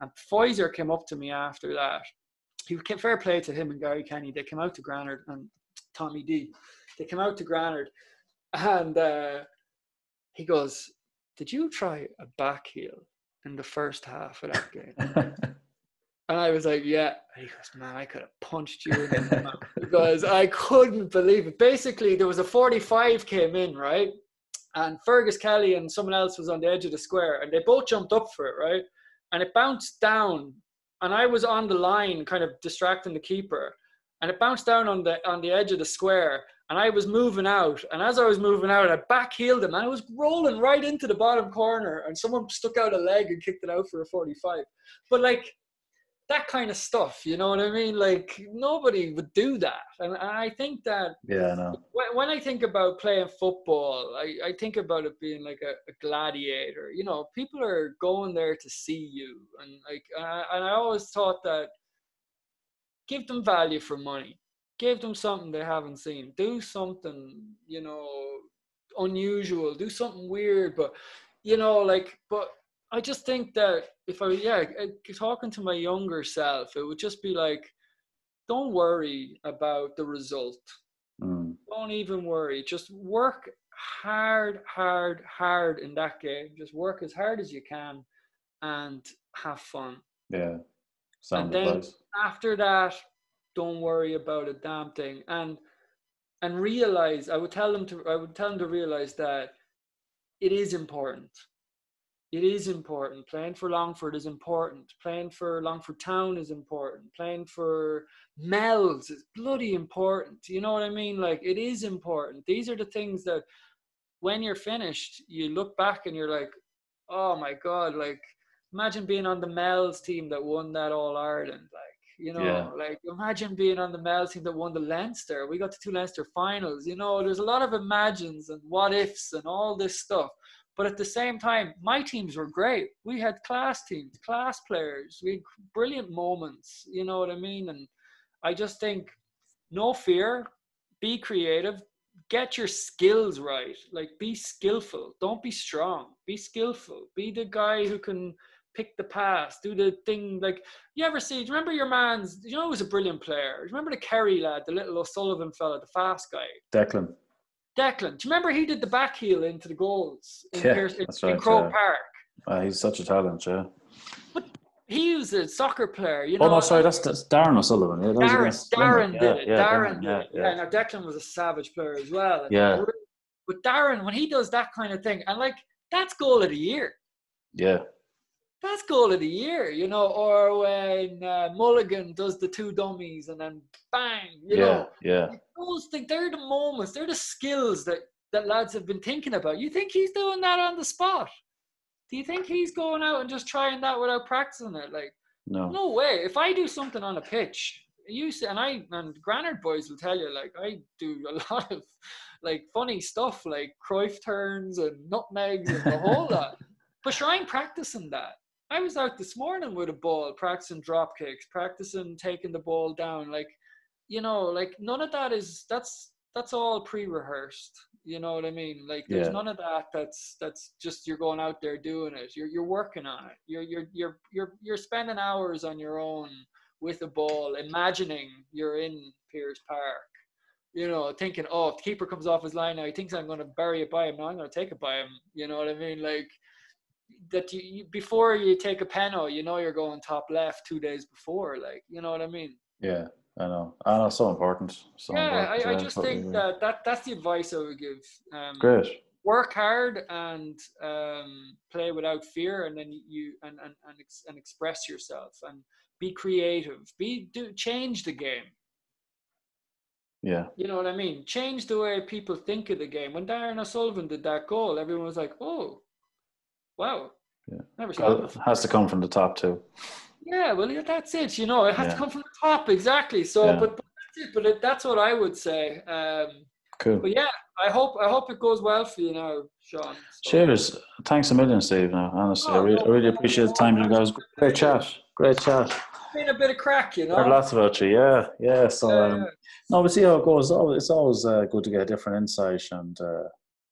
And Pfizer came up to me after that. He came fair play to him and Gary Kenny. They came out to Granard and Tommy D. They came out to Granard and uh, he goes, Did you try a back heel in the first half of that game? and I was like, Yeah. And he goes, Man, I could have punched you in the mouth because I couldn't believe it. Basically, there was a 45 came in, right? And Fergus Kelly and someone else was on the edge of the square, and they both jumped up for it, right? And it bounced down, and I was on the line, kind of distracting the keeper, and it bounced down on the on the edge of the square, and I was moving out. And as I was moving out, I backheeled him and I was rolling right into the bottom corner. And someone stuck out a leg and kicked it out for a 45. But like that kind of stuff, you know what I mean? Like nobody would do that. And I think that yeah, no. when, when I think about playing football, I, I think about it being like a, a gladiator. You know, people are going there to see you. And like, and I always thought that give them value for money give them something they haven't seen. Do something, you know, unusual. Do something weird. But, you know, like, but I just think that if I, yeah, talking to my younger self, it would just be like, don't worry about the result. Mm. Don't even worry. Just work hard, hard, hard in that game. Just work as hard as you can and have fun. Yeah. Sound and then advice. after that, don't worry about a damn thing and and realize i would tell them to i would tell them to realize that it is important it is important playing for longford is important playing for longford town is important playing for Mel's is bloody important you know what i mean like it is important these are the things that when you're finished you look back and you're like oh my god like imagine being on the Mel's team that won that all ireland like you know, yeah. like imagine being on the Mel's team that won the Leinster. We got to two Leinster finals. You know, there's a lot of imagines and what ifs and all this stuff. But at the same time, my teams were great. We had class teams, class players. We had brilliant moments. You know what I mean? And I just think no fear, be creative, get your skills right. Like be skillful. Don't be strong. Be skillful. Be the guy who can pick the pass, do the thing like you ever see? Do you remember your man's? You know, he was a brilliant player. Do you remember the Kerry lad, the little O'Sullivan fella, the fast guy? Declan. Declan. Do you remember he did the back heel into the goals in, yeah, Pearse, in, right, in Croke yeah. Park? Uh, he's such a talent, yeah. But he was a soccer player, you know. Oh no, sorry, that's, that's Darren O'Sullivan. Yeah, Darren, Darren did it. Yeah, Darren, Darren, did it. Yeah, now Declan was a savage player as well. Yeah. But Darren, when he does that kind of thing, and like that's goal of the year. Yeah that's goal of the year, you know, or when uh, Mulligan does the two dummies and then bang, you yeah, know. Yeah, Those things, they're the moments, they're the skills that, that lads have been thinking about. You think he's doing that on the spot? Do you think he's going out and just trying that without practicing it? Like, no, no way. If I do something on a pitch, you see, and I and Granard boys will tell you, like, I do a lot of like funny stuff, like Cruyff turns and nutmegs and the whole lot. But sure, I'm practicing that. I was out this morning with a ball, practicing drop kicks, practicing taking the ball down. Like, you know, like none of that is that's that's all pre-rehearsed. You know what I mean? Like, there's yeah. none of that. That's that's just you're going out there doing it. You're you're working on it. You're you're you're you're you're spending hours on your own with a ball, imagining you're in Pearse Park. You know, thinking, oh, if the keeper comes off his line now, he thinks I'm going to bury it by him. No, I'm going to take it by him. You know what I mean? Like, that you, you, before you take a penalty, you know you're going top left two days before. Like you know what I mean? Yeah, I know. I know. So important. So yeah, important, I, I just think that, that that's the advice I would give. Um, Great. Work hard and um, play without fear, and then you and and and, ex, and express yourself and be creative. Be do change the game. Yeah. You know what I mean? Change the way people think of the game. When Darren O'Sullivan did that goal, everyone was like, "Oh, wow, yeah. Never seen it. Has to come from the top too. Yeah, well, that's it. You know, it has yeah. to come from the top exactly. So, yeah. but, but that's it. But it, that's what I would say. Um, Cool. But yeah, I hope I hope it goes well for you now, Sean. So, Cheers. Thanks a million, Steve. Now, honestly, oh, I, really, no, I really appreciate the time you guys. Great chat. Great chat. Been a bit of crack, you know. Heard lots about you, yeah, yeah. So, um, no, but see how it goes. It's always uh, good to get a different insight, and uh,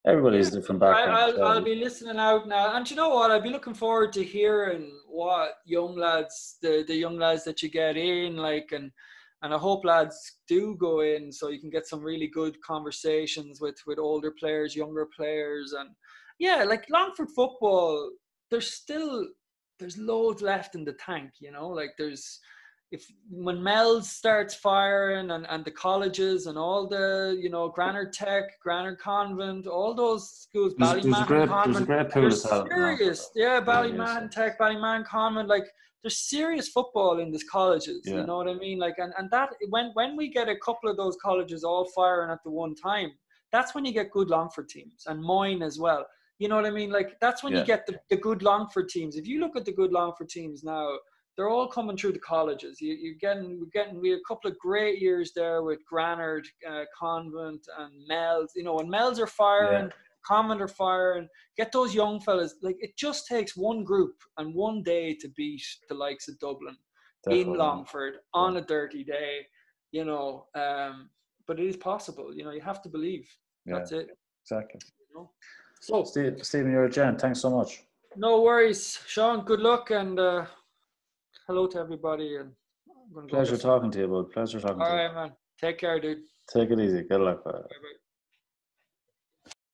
everybody's yeah. different background. I, will I'll be listening out now, and you know what? I'll be looking forward to hearing what young lads, the the young lads that you get in, like, and and I hope lads do go in so you can get some really good conversations with with older players, younger players, and yeah, like Longford football. There's still there's loads left in the tank, you know. Like there's if when Mel starts firing and, and the colleges and all the you know Granard Tech, Granard Convent, all those schools, Ballymahon Convent, there's a great serious, yeah, Ballymahon Tech, Ballymahon Convent, like there's serious football in these colleges. Yeah. You know what I mean? Like, and, and that when when we get a couple of those colleges all firing at the one time, that's when you get good Longford teams and Moyne as well. You know what I mean? Like that's when yeah. you get the, the good Longford teams. If you look at the good Longford teams now, they're all coming through the colleges. You, you're getting, we're getting, we had a couple of great years there with Granard, uh, Convent, and Mel's. You know, when Mel's are firing, yeah. Convent are firing, get those young fellas. Like it just takes one group and one day to beat the likes of Dublin Definitely. in Longford on a dirty day. You know, um, but it is possible. You know, you have to believe. Yeah, That's it. Exactly. You know? So, Steve, Stephen, you're a gent. Thanks so much. No worries, Sean. Good luck and uh, hello to everybody. And Pleasure talking to you, bud. Pleasure talking All to right, you. man. Take care, dude. Take it easy. Good luck. Bye bye.